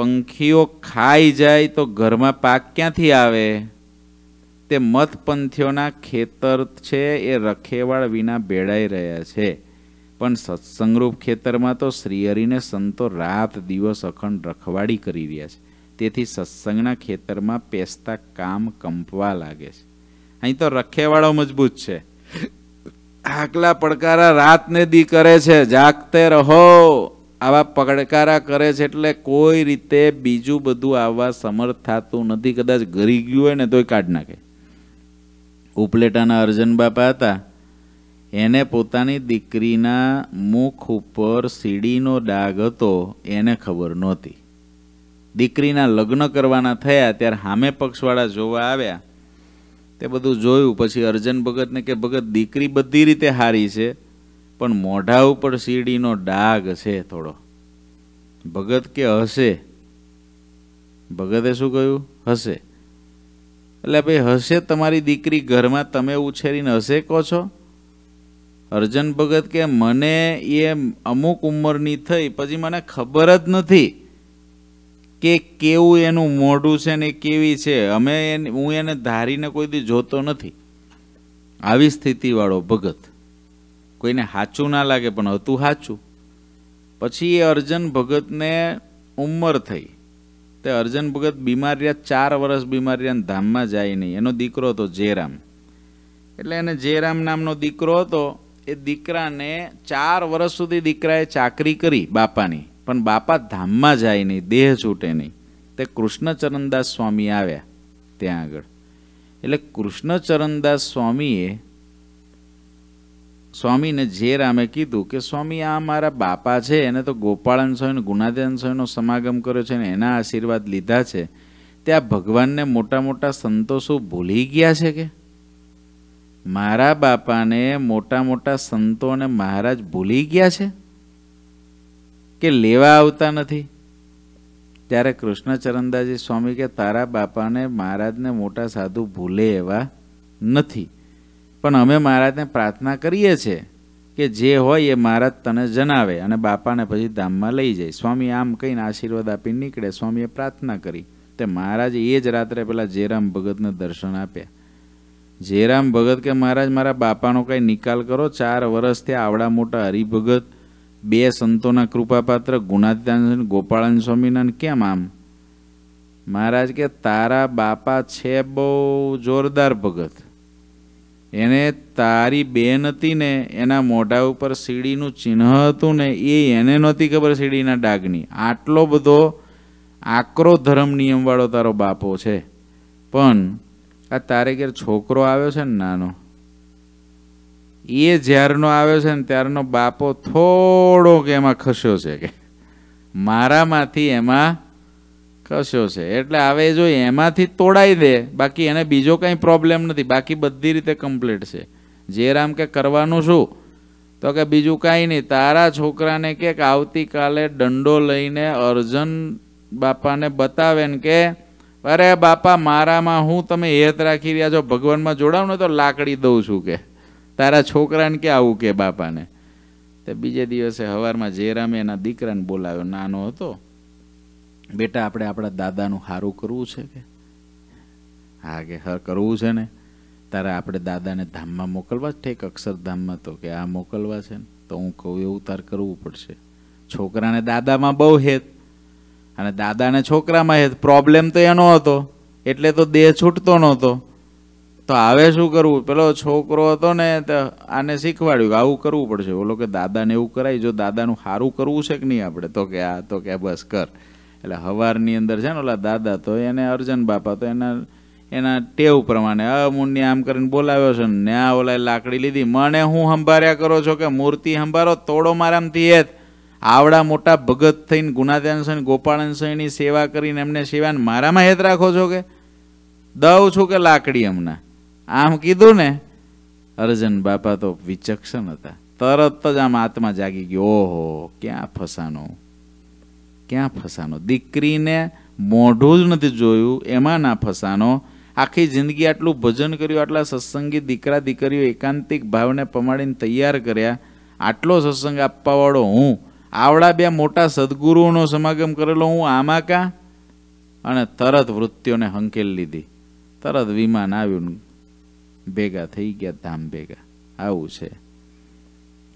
પંખીઓ ખાઈ જાય તો ઘરમાં પાક ક્યાંથી આવે? તે મતપંથીઓના ખેતર છે, એ રખેવાળ વિના ભેળાઈ રહ્યા છે. પણ સત્સંગરૂપ ખેતરમાં તો શ્રીહરિને સંતો રાત દિવસ અખંડ રખવાડી કરી રહ્યા છે. તેથી સત્સંગના ખેતરમાં પેસતા કામ કંપવા લાગે છે. અહીં તો રખેવાળો મજબૂત છે. આકલા પડકારા રાતને દી કરે છે. જાગતે રહો. આવા પકડકારા કરે છે એટલે કોઈ રીતે બીજું બધું આવવા સમર્થ થતું નથી. કદાચ ઘરી ગયું હોય ને તોય કાઢ નાખે. ઉપલેટાના અર્જન બાપા હતા. એને પોતાની દીકરીના મુખ ઉપર સીડીનો ડાઘ હતો, એને ખબર નહોતી. દીકરીના લગ્ન કરવાના થયા, ત્યારે સામે પક્ષવાળા જોવા આવ્યા. તે બધું જોયું, પછી અર્જન ભગતને કે, ભગત, દીકરી બધી રીતે હારી છે. પણ મોઢા ઉપર શીરડીનો ડાઘ છે થોડો. ભગત કે હશે? ભગતે શું કહ્યું? હશે. એટલે ભાઈ હશે તમારી દીકરી ઘરમાં તમે ઉછેરીને હશે કહો છો? અર્જન ભગત કે મને એ અમુક ઉંમરની થઈ, પછી મને ખબર જ નથી કે કેવું એનું મોઢું છે ને કેવી છે. અમે હું એને ધારીને કોઈ દી જોતો નથી. આવી સ્થિતિવાળો ભગત. કોઈને સાચું ના લાગે, પણ હતું સાચું. પછી એ અર્જન ભગતને ઉંમર થઈ. તે અર્જન ભગત બીમાર રહ્યા, ચાર વર્ષ બીમાર રહ્યા ધામમાં જાય નહીં. એનો દીકરો હતો જયરામ. એટલે એને જયરામ નામનો દીકરો હતો. એ દીકરાને ચાર વર્ષ સુધી દીકરાએ ચાકરી કરી બાપાની. પણ બાપા ધામમાં જાય નહીં, દેહ છૂટે નહીં. તે કૃષ્ણચરણદાસ સ્વામી આવ્યા ત્યાં આગળ. એટલે કૃષ્ણચરણદાસ સ્વામીએ સ્વામીને જે રામે કીધું કે, સ્વામી, આ મારા બાપા છે, એને તો ગોપાળન સ્વામી ગુણાધ્યાન સ્વામીનો સમાગમ કર્યો છે અને એના આશીર્વાદ લીધા છે ત્યાં ભગવાનને મોટા મોટા સંતો શું ભૂલી ગયા છે કે? મારા બાપાને મોટા મોટા સંતો અને મહારાજ ભૂલી ગયા છે? કે લેવા આવતા નથી? ત્યારે કૃષ્ણચરણદાસજી સ્વામી કે, તારા બાપાને, મહારાજને મોટા સાધુ ભૂલે એવા નથી. પણ અમે મહારાજને પ્રાર્થના કરીએ છીએ કે જે હોય એ મહારાજ તને જણાવે અને બાપાને પછી ધામમાં લઈ જાય. સ્વામી આમ કહીને આશીર્વાદ આપી નીકળે. સ્વામીએ પ્રાર્થના કરી. તે મહારાજ એ જ રાત્રે પેલા જયરામ ભગતને દર્શન આપ્યા. જયરામ ભગત કે મહારાજ, મારા બાપાનો કઈ નિકાલ કરો. ચાર વર્ષથી આવડા મોટા હરિભગત, બે સંતોના કૃપાપાત્ર ગુણાત્યાન ગોપાળન સ્વામીના કેમ આમ? મહારાજ કે, તારા બાપા છે બહુ જોરદાર ભગત. એને તારી બેન હતી ને, એના મોઢા ઉપર સીડીનું ચિહ્ન હતું ને, એ એને નહોતી ખબર સીડીના ડાઘની. આટલો બધો આકરો ધર્મ નિયમવાળો તારો બાપો છે. પણ આ તારે ઘેર છોકરો આવ્યો છે ને નાનો, એ જ્યારનો આવ્યો છે ને, ત્યારનો બાપો થોડોક એમાં ખસ્યો છે કે. મારામાંથી એમાં ખસ્યો છે. એટલે હવે જો એમાંથી તોડાઈ દે, બાકી એને બીજો કંઈ પ્રોબ્લેમ નથી. બાકી બધી રીતે કમ્પ્લીટ છે. જે રામ કે કરવાનું શું? તો કે બીજું કાંઈ નહીં. તારા છોકરાને કે આવતીકાલે દંડો લઈને અર્જન બાપાને બતાવે ને કે, અરે બાપા, મારામાં હું તમે હેત રાખી રહ્યા છો, ભગવાનમાં જોડાવ ને તો લાકડી દઉં છું કે. તારા છોકરાને કે આવું કે બાપાને? તે બીજે દિવસે સવારમાં જયરામે એના દીકરાને બોલાવ્યો. નાનો હતો. બેટા, આપણે આપણા દાદાનું સારું કરવું છે કે? હા કે, હા, કરવું છે ને? તારે આપણે દાદાને ધામમાં મોકલવા જ ઠેક અક્ષરધામમાં તો? કે આ મોકલવા છે ને? તો હું કહું એવું તાર કરવું પડશે. છોકરાને દાદામાં બહુ હેત. અને દાદાને છોકરામાં હેત. પ્રોબ્લેમ તો એનો હતો. એટલે તો દેહ છૂટતો નહોતો. તો હવે શું કરવું? પેલો છોકરો હતો ને, તો આને શીખવાડ્યું આવું કરવું પડશે. બોલો કે દાદાને એવું કરાય, જો દાદાનું સારું કરવું છે કે નહીં આપણે? તો કે આ તો કે, બસ કર. એટલે હવારની અંદર છે ને ઓલા દાદા તો એને, અર્જન બાપા તો એના એના ટેવ પ્રમાણે, અ આમ કરીને બોલાવ્યો છે ને આ ઓલા લાકડી લીધી. મને હું સંભાર્યા કરો છો કે મૂર્તિ સંભારો તોડો મારામથી એ આવડા મોટા ભગત થઈને ગુણાધ્યાન સ્વામી ગોપાળન સ્વામીની સેવા કરીને એમને સેવાને મારામાં હેત રાખો છો કે? દઉં છું કે લાકડી હમણાં આમ કીધું ને, અર્જન બાપા તો વિચક્ષણ હતા. તરત જ આમ આત્મા જાગી ગયો. ઓહો, ક્યાં ફસાનો ક્યાં ફસાનો દીકરીને મોઢું જ નથી જોયું, એમાં ના ફસાનો આખી જિંદગી આટલું ભજન કર્યું, આટલા સત્સંગી દીકરા દીકરીઓ એકાંતિક ભાવને પમાડીને તૈયાર કર્યા. આટલો સત્સંગ આપવાવાળો હું. આવડા બે મોટા સદગુરુઓનો સમાગમ કરેલો હું, આમાં કા? અને તરત વૃત્તિઓને હંકેલ લીધી. તરત વિમાન આવ્યું ભેગા થઈ ગયા, ધામ ભેગા. આવું છે.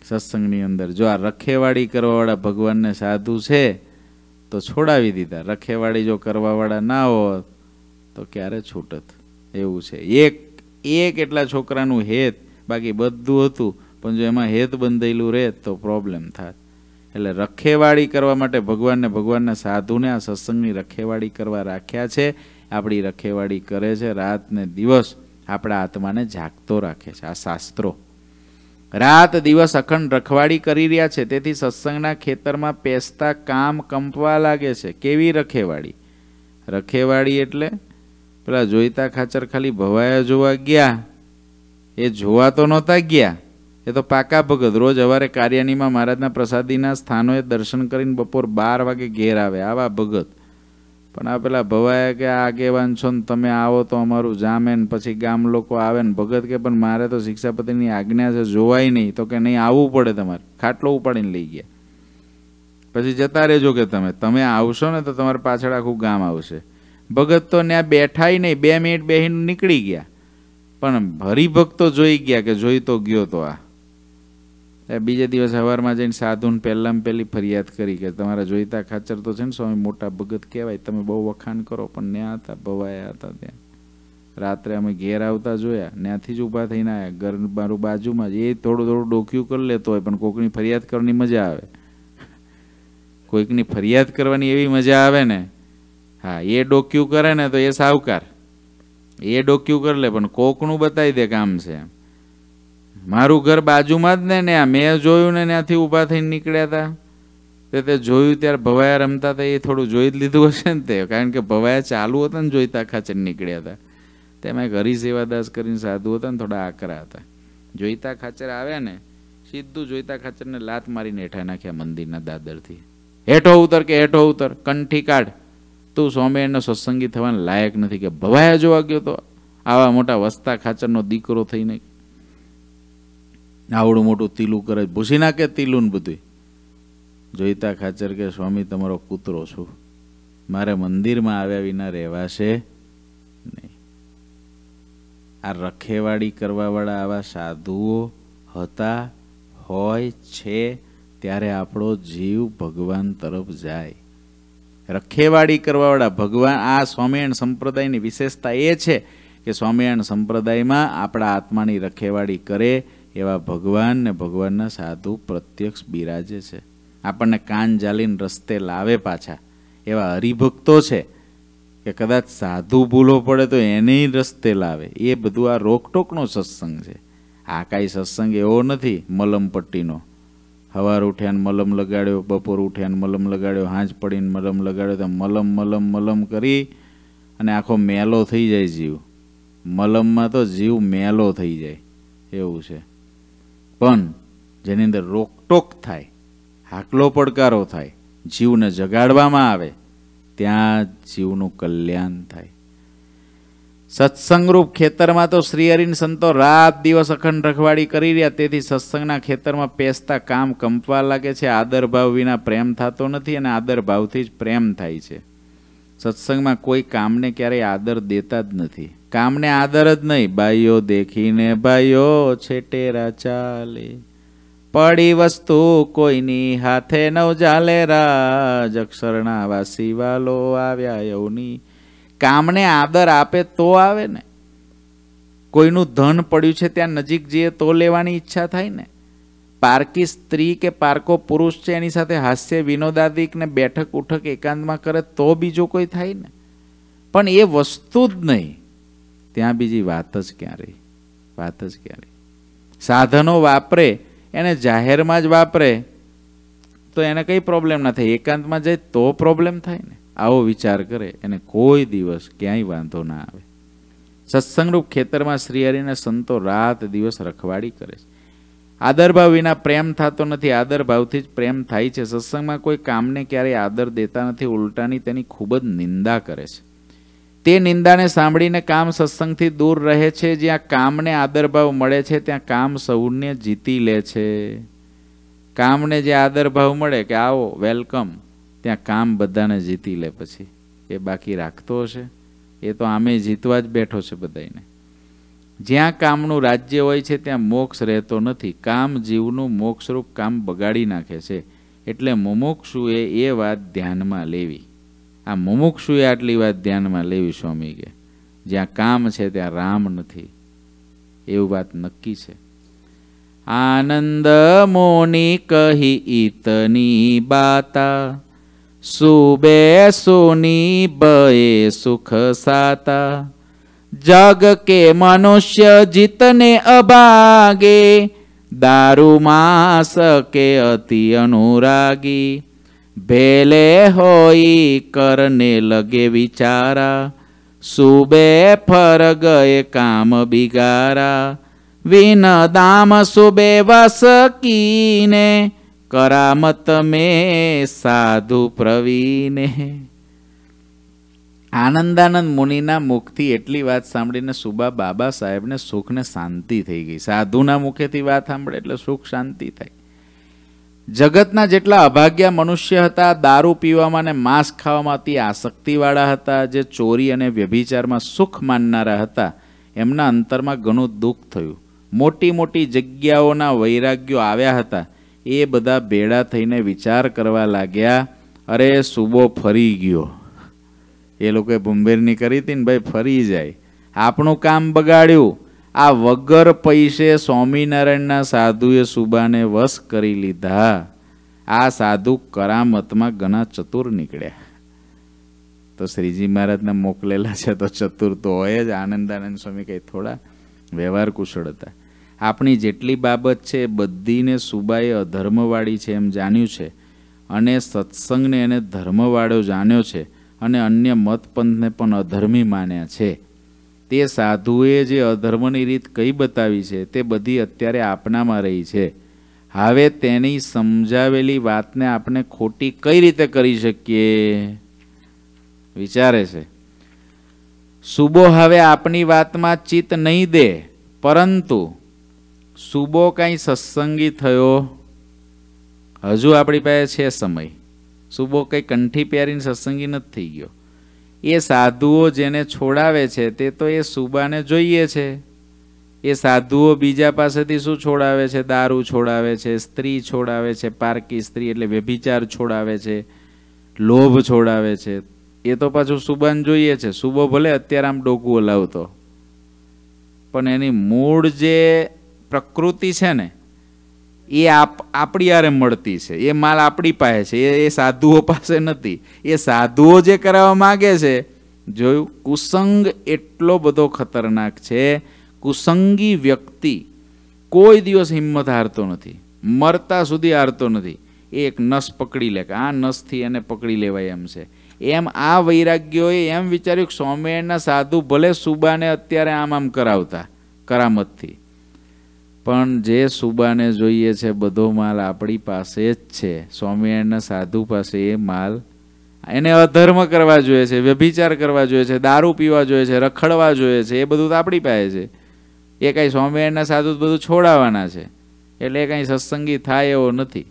સત્સંગની અંદર જો આ રખેવાળી કરવાવાળા ભગવાનને સાધુ છે તો છોડાવી દીધા. રખેવાળી જો કરવાવાળા ના હોત, તો ક્યારે છૂટત? એવું છે. એક એક એટલા છોકરાનું હેત, બાકી બધું હતું, પણ જો એમાં હેત બંધાયેલું રહે તો પ્રોબ્લેમ થાય એટલે રખેવાળી કરવા માટે ભગવાનને ભગવાનના સાધુને આ સત્સંગની રખેવાળી કરવા રાખ્યા છે. આપણી રખેવાળી કરે છે. રાત ને દિવસ આપણા આત્માને જાગતો રાખે છે. આ શાસ્ત્રો. રાત દિવસ અખંડ રખવાડી કરી રહ્યા છે. તેથી સત્સંગના ખેતરમાં પેસતા કામ કંપવા લાગે છે. કેવી રખેવાડી રખેવાડી એટલે પેલા જોઈતા ખાચર ખાલી ભવાયા જોવા ગયા. એ જોવા તો નહોતા ગયા. એ તો પાકા ભગત. રોજ અવારે કાર્યાનીમાં મહારાજના પ્રસાદીના સ્થાનોએ દર્શન કરીને બપોર બાર વાગે ઘેર આવે. આવા ભગત. પણ આ પેલા ભવાય કે આ આગેવાન છો ને તમે આવો તો અમારું જામે ને પછી ગામ લોકો આવે ને ભગત કે પણ મારે તો શિક્ષાપતિની આજ્ઞા છે જોવાય નહીં, તો કે નહીં આવવું પડે તમારે. ખાટલો ઉપાડીને લઈ ગયા. પછી જતા રહેજો કે તમે. તમે આવશો ને તો તમારે પાછળ આખું ગામ આવશે. ભગત તો ત્યાં બેઠાય નહીં, બે મિનિટ બેહીને નીકળી ગયા. પણ હરિભક્તો જોઈ ગયા કે જોઈ તો ગયો તો આ. બીજે દિવસ સવારમાં જઈને સાધુને પહેલાં પહેલી ફરિયાદ કરી કે તમારા જોઈતા ખાચર તો છે ને સ્વામી મોટા ભગત કહેવાય, તમે બહુ વખાણ કરો, પણ ત્યાં હતા, ભવાયા હતા ત્યાં. રાત્રે અમે ઘેર આવતા જોયા ત્યાંથી જ ઊભા થઈને આવ્યા ઘર મારું બાજુમાં જ, એ થોડું થોડું ડોક્યું કરી લેતો હોય, પણ કોકની ફરિયાદ કરવાની મજા આવે. કોઈકની ફરિયાદ કરવાની એવી મજા આવે ને. હા, એ ડોક્યું કરે ને તો એ સાવકાર. એ ડોક્યું કરી લે, પણ કોકનું બતાવી દે કામ છે એમ. મારું ઘર બાજુમાં જ ને ને આ મેં જોયું ને ત્યાંથી ઊભા થઈને નીકળ્યા હતા તે તે જોયું ત્યારે ભવાયા રમતા હતા એ થોડું જોઈ જ લીધું હશે ને તે, કારણ કે ભવાયા ચાલુ હતા ને જોઈતા ખાચર નીકળ્યા હતા તેમાં એક હરિસેવાદાસ કરીને સાધુ હતા ને થોડા આકરા હતા. જોઈતા ખાચર આવ્યા ને, સીધું જોઈતા ખાચરને લાત મારીને હેઠા નાખ્યા મંદિરના દાદરથી. હેઠો ઉતર કે હેઠો ઉતર, કંઠી કાઢ. તું સ્વામિનારાયણનો સત્સંગી થવાના લાયક નથી કે ભવાયા જોવા ગયો તો આવા મોટા વસ્તા ખાચરનો દીકરો થઈને આવડું મોટું તીલું કરે ભૂસી નાખે તીલું ને બધું જોઈતા ખાચર કે, સ્વામી, તમારો કૂતરો છું. મારે મંદિરમાં આવ્યા વિના રહેવાશે નહીં. આ રખેવાળી કરવાવાળા આવા સાધુઓ હતા, હોય, છે, ત્યારે આપણો જીવ ભગવાન તરફ જાય. રખેવાળી કરવાવાળા ભગવાન, આ સ્વામિયાણ સંપ્રદાયની વિશેષતા એ છે કે સ્વામિયાણ સંપ્રદાયમાં આપણા આત્માની રખેવાળી કરે એવા ભગવાન ને ભગવાનના સાધુ પ્રત્યક્ષ બિરાજે છે. આપણને કાન જાલીને રસ્તે લાવે પાછા. એવા હરિભક્તો છે કે કદાચ સાધુ ભૂલો પડે તો એને રસ્તે લાવે. એ બધું આ રોકટોકનો સત્સંગ છે. આ કાંઈ સત્સંગ એવો નથી મલમ પટ્ટીનો. સવાર ઉઠ્યાને મલમ લગાડ્યો, બપોર ઉઠ્યાને મલમ લગાડ્યો, હાંજ પડીને મલમ લગાડ્યો, તો મલમ મલમ મલમ કરી અને આખો મેલો થઈ જાય જીવ. મલમમાં તો જીવ મેલો થઈ જાય. એવું છે. પણ જેની અંદર રોકટોક થાય, હાકલો પડકારો થાય, જીવને જગાડવામાં આવે, ત્યાં જીવનું કલ્યાણ થાય. સત્સંગરૂપ ખેતરમાં તો શ્રી હરિન સંતો રાત દિવસ અખંડ રખવાડી કરી રહ્યા, તેથી સત્સંગના ખેતરમાં પેસતા કામ કંપવા લાગે છે. આદર ભાવ વિના પ્રેમ થતો નથી અને આદર ભાવથી જ પ્રેમ થાય છે. સત્સંગમાં કોઈ કામને ક્યારેય આદર દેતા જ નથી. કામને આદર જ નહીં. ભાઈઓ દેખીને ભાઈઓ છેટેરા ચાલે. પડી વસ્તુ કોઈની હાથે નવ જાલે રાજ અક્ષરના વાસી વાલો આવ્યા યવની કામને આદર આપે તો આવે ને. કોઈનું ધન પડ્યું છે ત્યાં નજીક જઈએ તો લેવાની ઈચ્છા થાય ને. પારકી સ્ત્રી કે પારકો પુરુષ છે, એની સાથે હાસ્ય વિનોદાદિક ને બેઠક ઉઠક એકાંતમાં કરે તો બીજો કોઈ થાય ને? પણ એ વસ્તુ જ નહીં. ત્યાં બીજી વાત જ ક્યાં રહી વાત જ ક્યાં રહી સાધનો વાપરે, એને જાહેરમાં જ વાપરે, તો એને કંઈ પ્રોબ્લેમ ના થાય? એકાંતમાં જાય તો પ્રોબ્લેમ થાય ને? આવો વિચાર કરે, એને કોઈ દિવસ ક્યાંય વાંધો ના આવે. સત્સંગરૂપ ખેતરમાં શ્રીહરિને સંતો રાત દિવસ રખવાડી કરે છે. આદરભાવ વિના પ્રેમ થતો નથી, આદરભાવથી જ પ્રેમ થાય છે. સત્સંગમાં કોઈ કામને ક્યારેય આદર દેતા નથી, ઉલટાની તેની ખૂબ જ નિંદા કરે છે. તે નિંદાને સાંભળીને કામ સત્સંગથી દૂર રહે છે. જ્યાં કામને આદરભાવ મળે છે, ત્યાં કામ સૌને જીતી લે છે. કામને જે આદરભાવ મળે કે આવો, વેલકમ, ત્યાં કામ બધાને જીતી લે પછી. એ બાકી રાખતો હશે. એ તો આમે જીતવા જ બેઠો છે બધાને જ્યાં કામનું રાજ્ય હોય છે, ત્યાં મોક્ષ રહેતો નથી. કામ જીવનું મોક્ષરૂપ કામ બગાડી નાખે છે. એટલે મુમુક્ષુએ એ વાત ધ્યાનમાં લેવી. આ મુમુક્ષુએ આટલી વાત ધ્યાનમાં લેવી સ્વામી કે જ્યાં કામ છે, ત્યાં રામ નથી. એવું વાત નક્કી છે. આનંદ મોની કહી ઈતની બાતા. સુબે સુની બએ સુખ સાતા. જગ કે મનુષ્ય જીતને અભાગે દારૂ માસ કે અતિ અનુરાગી ભેલે હોઈ કરને લગે વિચારા સુબે ફર ગયે કામ બિગારા વિન દામ સુબે વસ કીને કરામત મે સાધુ પ્રવીને આનંદાનંદ મુનિના મુખથી એટલી વાત સાંભળીને સુબા બાબા સાહેબને સુખ ને શાંતિ થઈ ગઈ. સાધુના મુખેથી વાત સાંભળે એટલે સુખ શાંતિ થાય જગતના જેટલા અભાગ્યા મનુષ્ય હતા, દારૂ પીવામાં અને માંસ ખાવામાં અતિ આસક્તિવાળા હતા, જે ચોરી અને વ્યભિચારમાં સુખ માનનારા હતા, એમના અંતરમાં ઘણું દુઃખ થયું. મોટી મોટી જગ્યાઓના વૈરાગ્યો આવ્યા હતા. એ બધા ભેળા થઈને વિચાર કરવા લાગ્યા, અરે, સુબો ફરી ગયો. એ લોકોએ ભૂંભેરની કરી હતી ને ભાઈ ફરી જાય. આપણું કામ બગાડ્યું. આ વગર પૈસે સ્વામિનારાયણના સાધુએ સુબાને વશ કરી લીધા. આ સાધુ કરામતમાં ઘણા ચતુર નીકળ્યા. તો શ્રીજી મહારાજને મોકલેલા છે તો ચતુર તો હોય જ. આનંદાનંદ સ્વામી કંઈ થોડા વ્યવહાર કુશળ હતા. આપણી જેટલી બાબત છે બધીને સુબાએ અધર્મવાળી છે એમ જાણ્યું છે. અને સત્સંગને એને ધર્મવાળો જાણ્યો છે. અને અન્ય મતપંથને પણ અધર્મી માન્યા છે. તે સાધુએ જે અધર્મની રીત કઈ બતાવી છે, તે બધી અત્યારે આપનામાં રહી છે. હવે તેની સમજાવેલી વાતને આપણે ખોટી કઈ રીતે કરી શકીએ? વિચારે છે. સુબો હવે આપણી વાતમાં ચિત્ત નહીં દે, પરંતુ સુબો કાંઈ સત્સંગી થયો? હજુ આપણી પાસે છે સમય. સુબો કંઈ કંઠી પહેરીને સત્સંગી નથી થઈ ગયો. એ સાધુઓ જેને છોડાવે છે તે તો એ સુબાને જોઈએ છે. એ સાધુઓ બીજા પાસેથી શું છોડાવે છે? દારૂ છોડાવે છે, સ્ત્રી છોડાવે છે, પારકી સ્ત્રી એટલે વ્યભિચાર છોડાવે છે, લોભ છોડાવે છે. એ તો પાછું સુબાન જોઈએ છે. સુબો ભલે અત્યારે આમ ડોકું હલાવતો. પણ એની મૂળ જે પ્રકૃતિ છે ને એ આપ આપણી આરે મળતી છે. એ માલ આપણી પાસે છે. એ સાધુઓ પાસે નથી. એ સાધુઓ જે કરાવવા માગે છે, જોયું? કુસંગ એટલો બધો ખતરનાક છે. કુસંગી વ્યક્તિ કોઈ દિવસ હિંમત હારતો નથી. મરતા સુધી હારતો નથી. એ એક નસ પકડી લે કે આ નસથી એને પકડી લેવાય એમ છે. એમ આ વૈરાગ્યોએ એમ વિચાર્યું કે સ્વામિનારાયણના સાધુ ભલે સુબાને અત્યારે આમ આમ કરાવતા, કરામતથી. પણ જે સુબાને જોઈએ છે, બધો માલ આપણી પાસે જ છે. સ્વામિનારાયણના સાધુ પાસે એ માલ એને અધર્મ કરવા જોઈએ છે, વ્યભિચાર કરવા જોઈએ છે, દારૂ પીવા જોઈએ છે, રખડવા જોઈએ છે, એ બધું તો આપણી પાસે છે. એ કાંઈ સ્વામિનારાયણના સાધુ બધું છોડાવવાના છે. એટલે એ કાંઈ સત્સંગી થાય એવો નથી.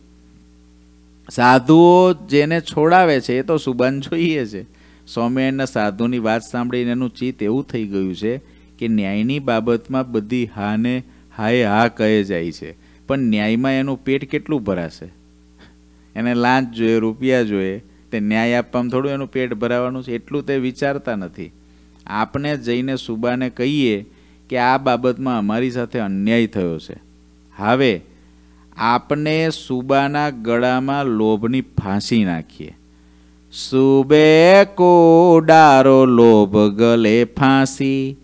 સાધુઓ જેને છોડાવે છે, એ તો સુબાન જોઈએ છે. સ્વામિનારાયણના સાધુની વાત સાંભળીને એનું ચિત્ત એવું થઈ ગયું છે કે ન્યાયની બાબતમાં બધી હાને હાય હા કહે જાય છે. પણ ન્યાયમાં એનું પેટ કેટલું ભરાશે? એને લાંચ જોઈએ, રૂપિયા જોઈએ, તે ન્યાય આપવામાં થોડું એનું પેટ ભરાવાનું છે, એટલું તે વિચારતા નથી. આપણે જઈને સુબાને કહીએ કે આ બાબતમાં અમારી સાથે અન્યાય થયો છે. હવે આપણે સુબાના ગળામાં લોભની ફાંસી નાખીએ. સુબે કોડારો લોભ ગલે ફાંસી.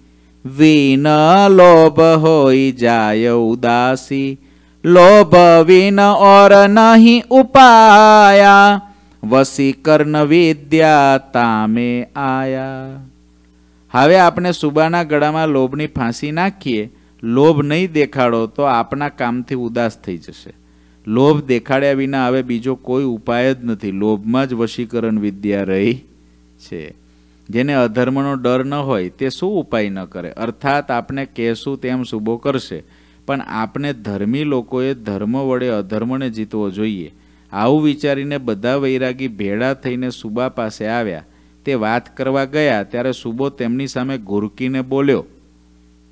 વિન લોભ હોય જાય ઉદાસી, લોભ વિન ઓર નહીં ઉપાયા વસીકર્ણ વિદ્યા તામે આયા. હવે આપણે સુબાના ગળામાં લોભની ફાંસી નાખીએ, લોભ નહીં દેખાડો તો આપણા કામથી ઉદાસ થઈ જશે. લોભ દેખાડ્યા વિના હવે બીજો કોઈ ઉપાય જ નથી. લોભમાં જ વશીકરણ વિદ્યા રહી છે. જેને અધર્મનો ડર ન હોય તે શું ઉપાય ન કરે? અર્થાત આપણે કહેશું તેમ શુભો કરશે. પણ આપણે ધર્મી લોકોએ ધર્મ વડે અધર્મને જીતવો જોઈએ. આવું વિચારીને બધા વૈરાગી ભેળા થઈને સુબા પાસે આવ્યા. તે વાત કરવા ગયા ત્યારે સુબો તેમની સામે ઘુરકીને બોલ્યો,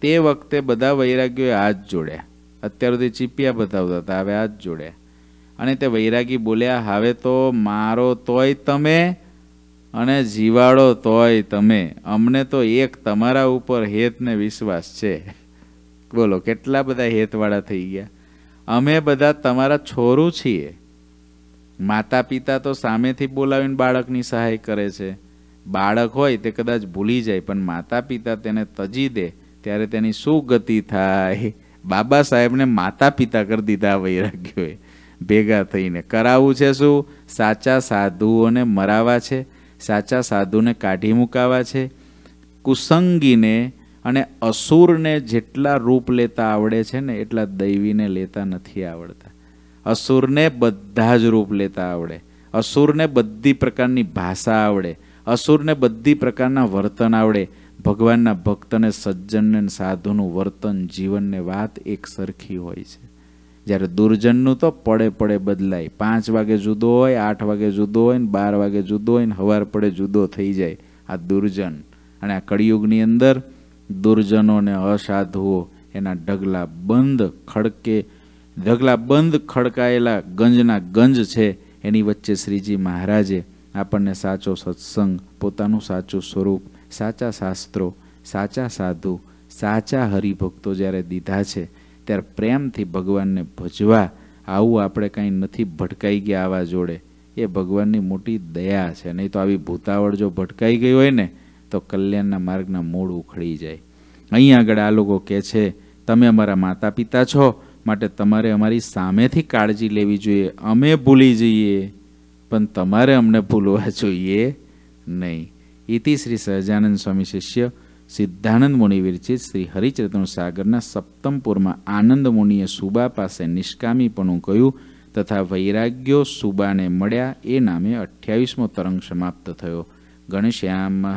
તે વખતે બધા વૈરાગીઓએ હાથ જોડ્યા. અત્યાર સુધી ચીપિયા બતાવતા હતા, હવે હાથ જોડ્યા. અને તે વૈરાગી બોલ્યા, હવે તો મારો તોય તમે અને જીવાડો તોય તમે. અમને તો એક તમારા ઉપર હેતને વિશ્વાસ છે. બોલો, કેટલા બધા હેતવાળા થઈ ગયા? અમે બધા તમારા છોરું છીએ. માતા પિતા તો સામેથી બોલાવીને બાળકની સહાય કરે છે. બાળક હોય તે કદાચ ભૂલી જાય, પણ માતા પિતા તેને તજી દે, ત્યારે તેની શું ગતિ થાય? બાબા સાહેબને માતા પિતા કરી દીધા વૈરાગ્યોએ. ભેગા થઈને. કરાવવું છે શું? સાચા સાધુઓને મરાવા છે. સાચા સાધુને કાઢી મુકાવા છે. કુસંગીને અને અસુરને જેટલા રૂપ લેતા આવડે છે ને, એટલા દૈવીને લેતા નથી આવડતા. અસુરને બધા જ રૂપ લેતા આવડે. અસુરને બધી પ્રકારની ભાષા આવડે. અસુરને બધી પ્રકારના વર્તન આવડે. ભગવાનના ભક્તને સજ્જનને સાધુનું વર્તન, જીવનને વાત એક સરખી હોય છે. જ્યારે દુર્જનનું તો પડે પડે બદલાય. પાંચ વાગે જુદો હોય, આઠ વાગે જુદો હોય, ને બાર વાગે જુદો હોય, ને હવાર પડે જુદો થઈ જાય. આ દુર્જન. અને આ કળિયુગની અંદર દુર્જનોને અસાધુઓ એના ઢગલા બંધ ખડકે, ઢગલા બંધ ખડકાયેલા ગંજના ગંજ છે એની વચ્ચે શ્રીજી મહારાજે આપણને સાચો સત્સંગ, પોતાનું સાચું સ્વરૂપ, સાચા શાસ્ત્રો, સાચા સાધુ, સાચા હરિભક્તો જ્યારે દીધા છે ત્યારે પ્રેમથી ભગવાનને ભજવા આવું આપણે કાંઈ નથી, ભટકાઈ ગયા આવા જોડે. એ ભગવાનની મોટી દયા છે. નહીં તો આવી ભૂતાવળ જો ભટકાઈ ગઈ હોય ને, તો કલ્યાણના માર્ગના મૂળ ઉખડી જાય. અહીં આગળ આ લોકો કહે છે, તમે અમારા માતા પિતા છો, માટે તમારે અમારી સામેથી કાળજી લેવી જોઈએ. અમે ભૂલી જઈએ, પણ તમારે અમને ભૂલવા જોઈએ નહીં. ઇતિ શ્રી સહજાનંદ સ્વામી શિષ્ય સિદ્ધાનંદ મુનિ વિરચિત શ્રી હરિચરિત્ર સાગરના સપ્તમપુરમાં આનંદ મુનિએ સુબા પાસે નિષ્કામીપણું કહ્યું તથા વૈરાગ્યો સુબાને મળ્યા એ નામે અઠ્યાવીસમો તરંગ સમાપ્ત થયો. ગણેશ્યામ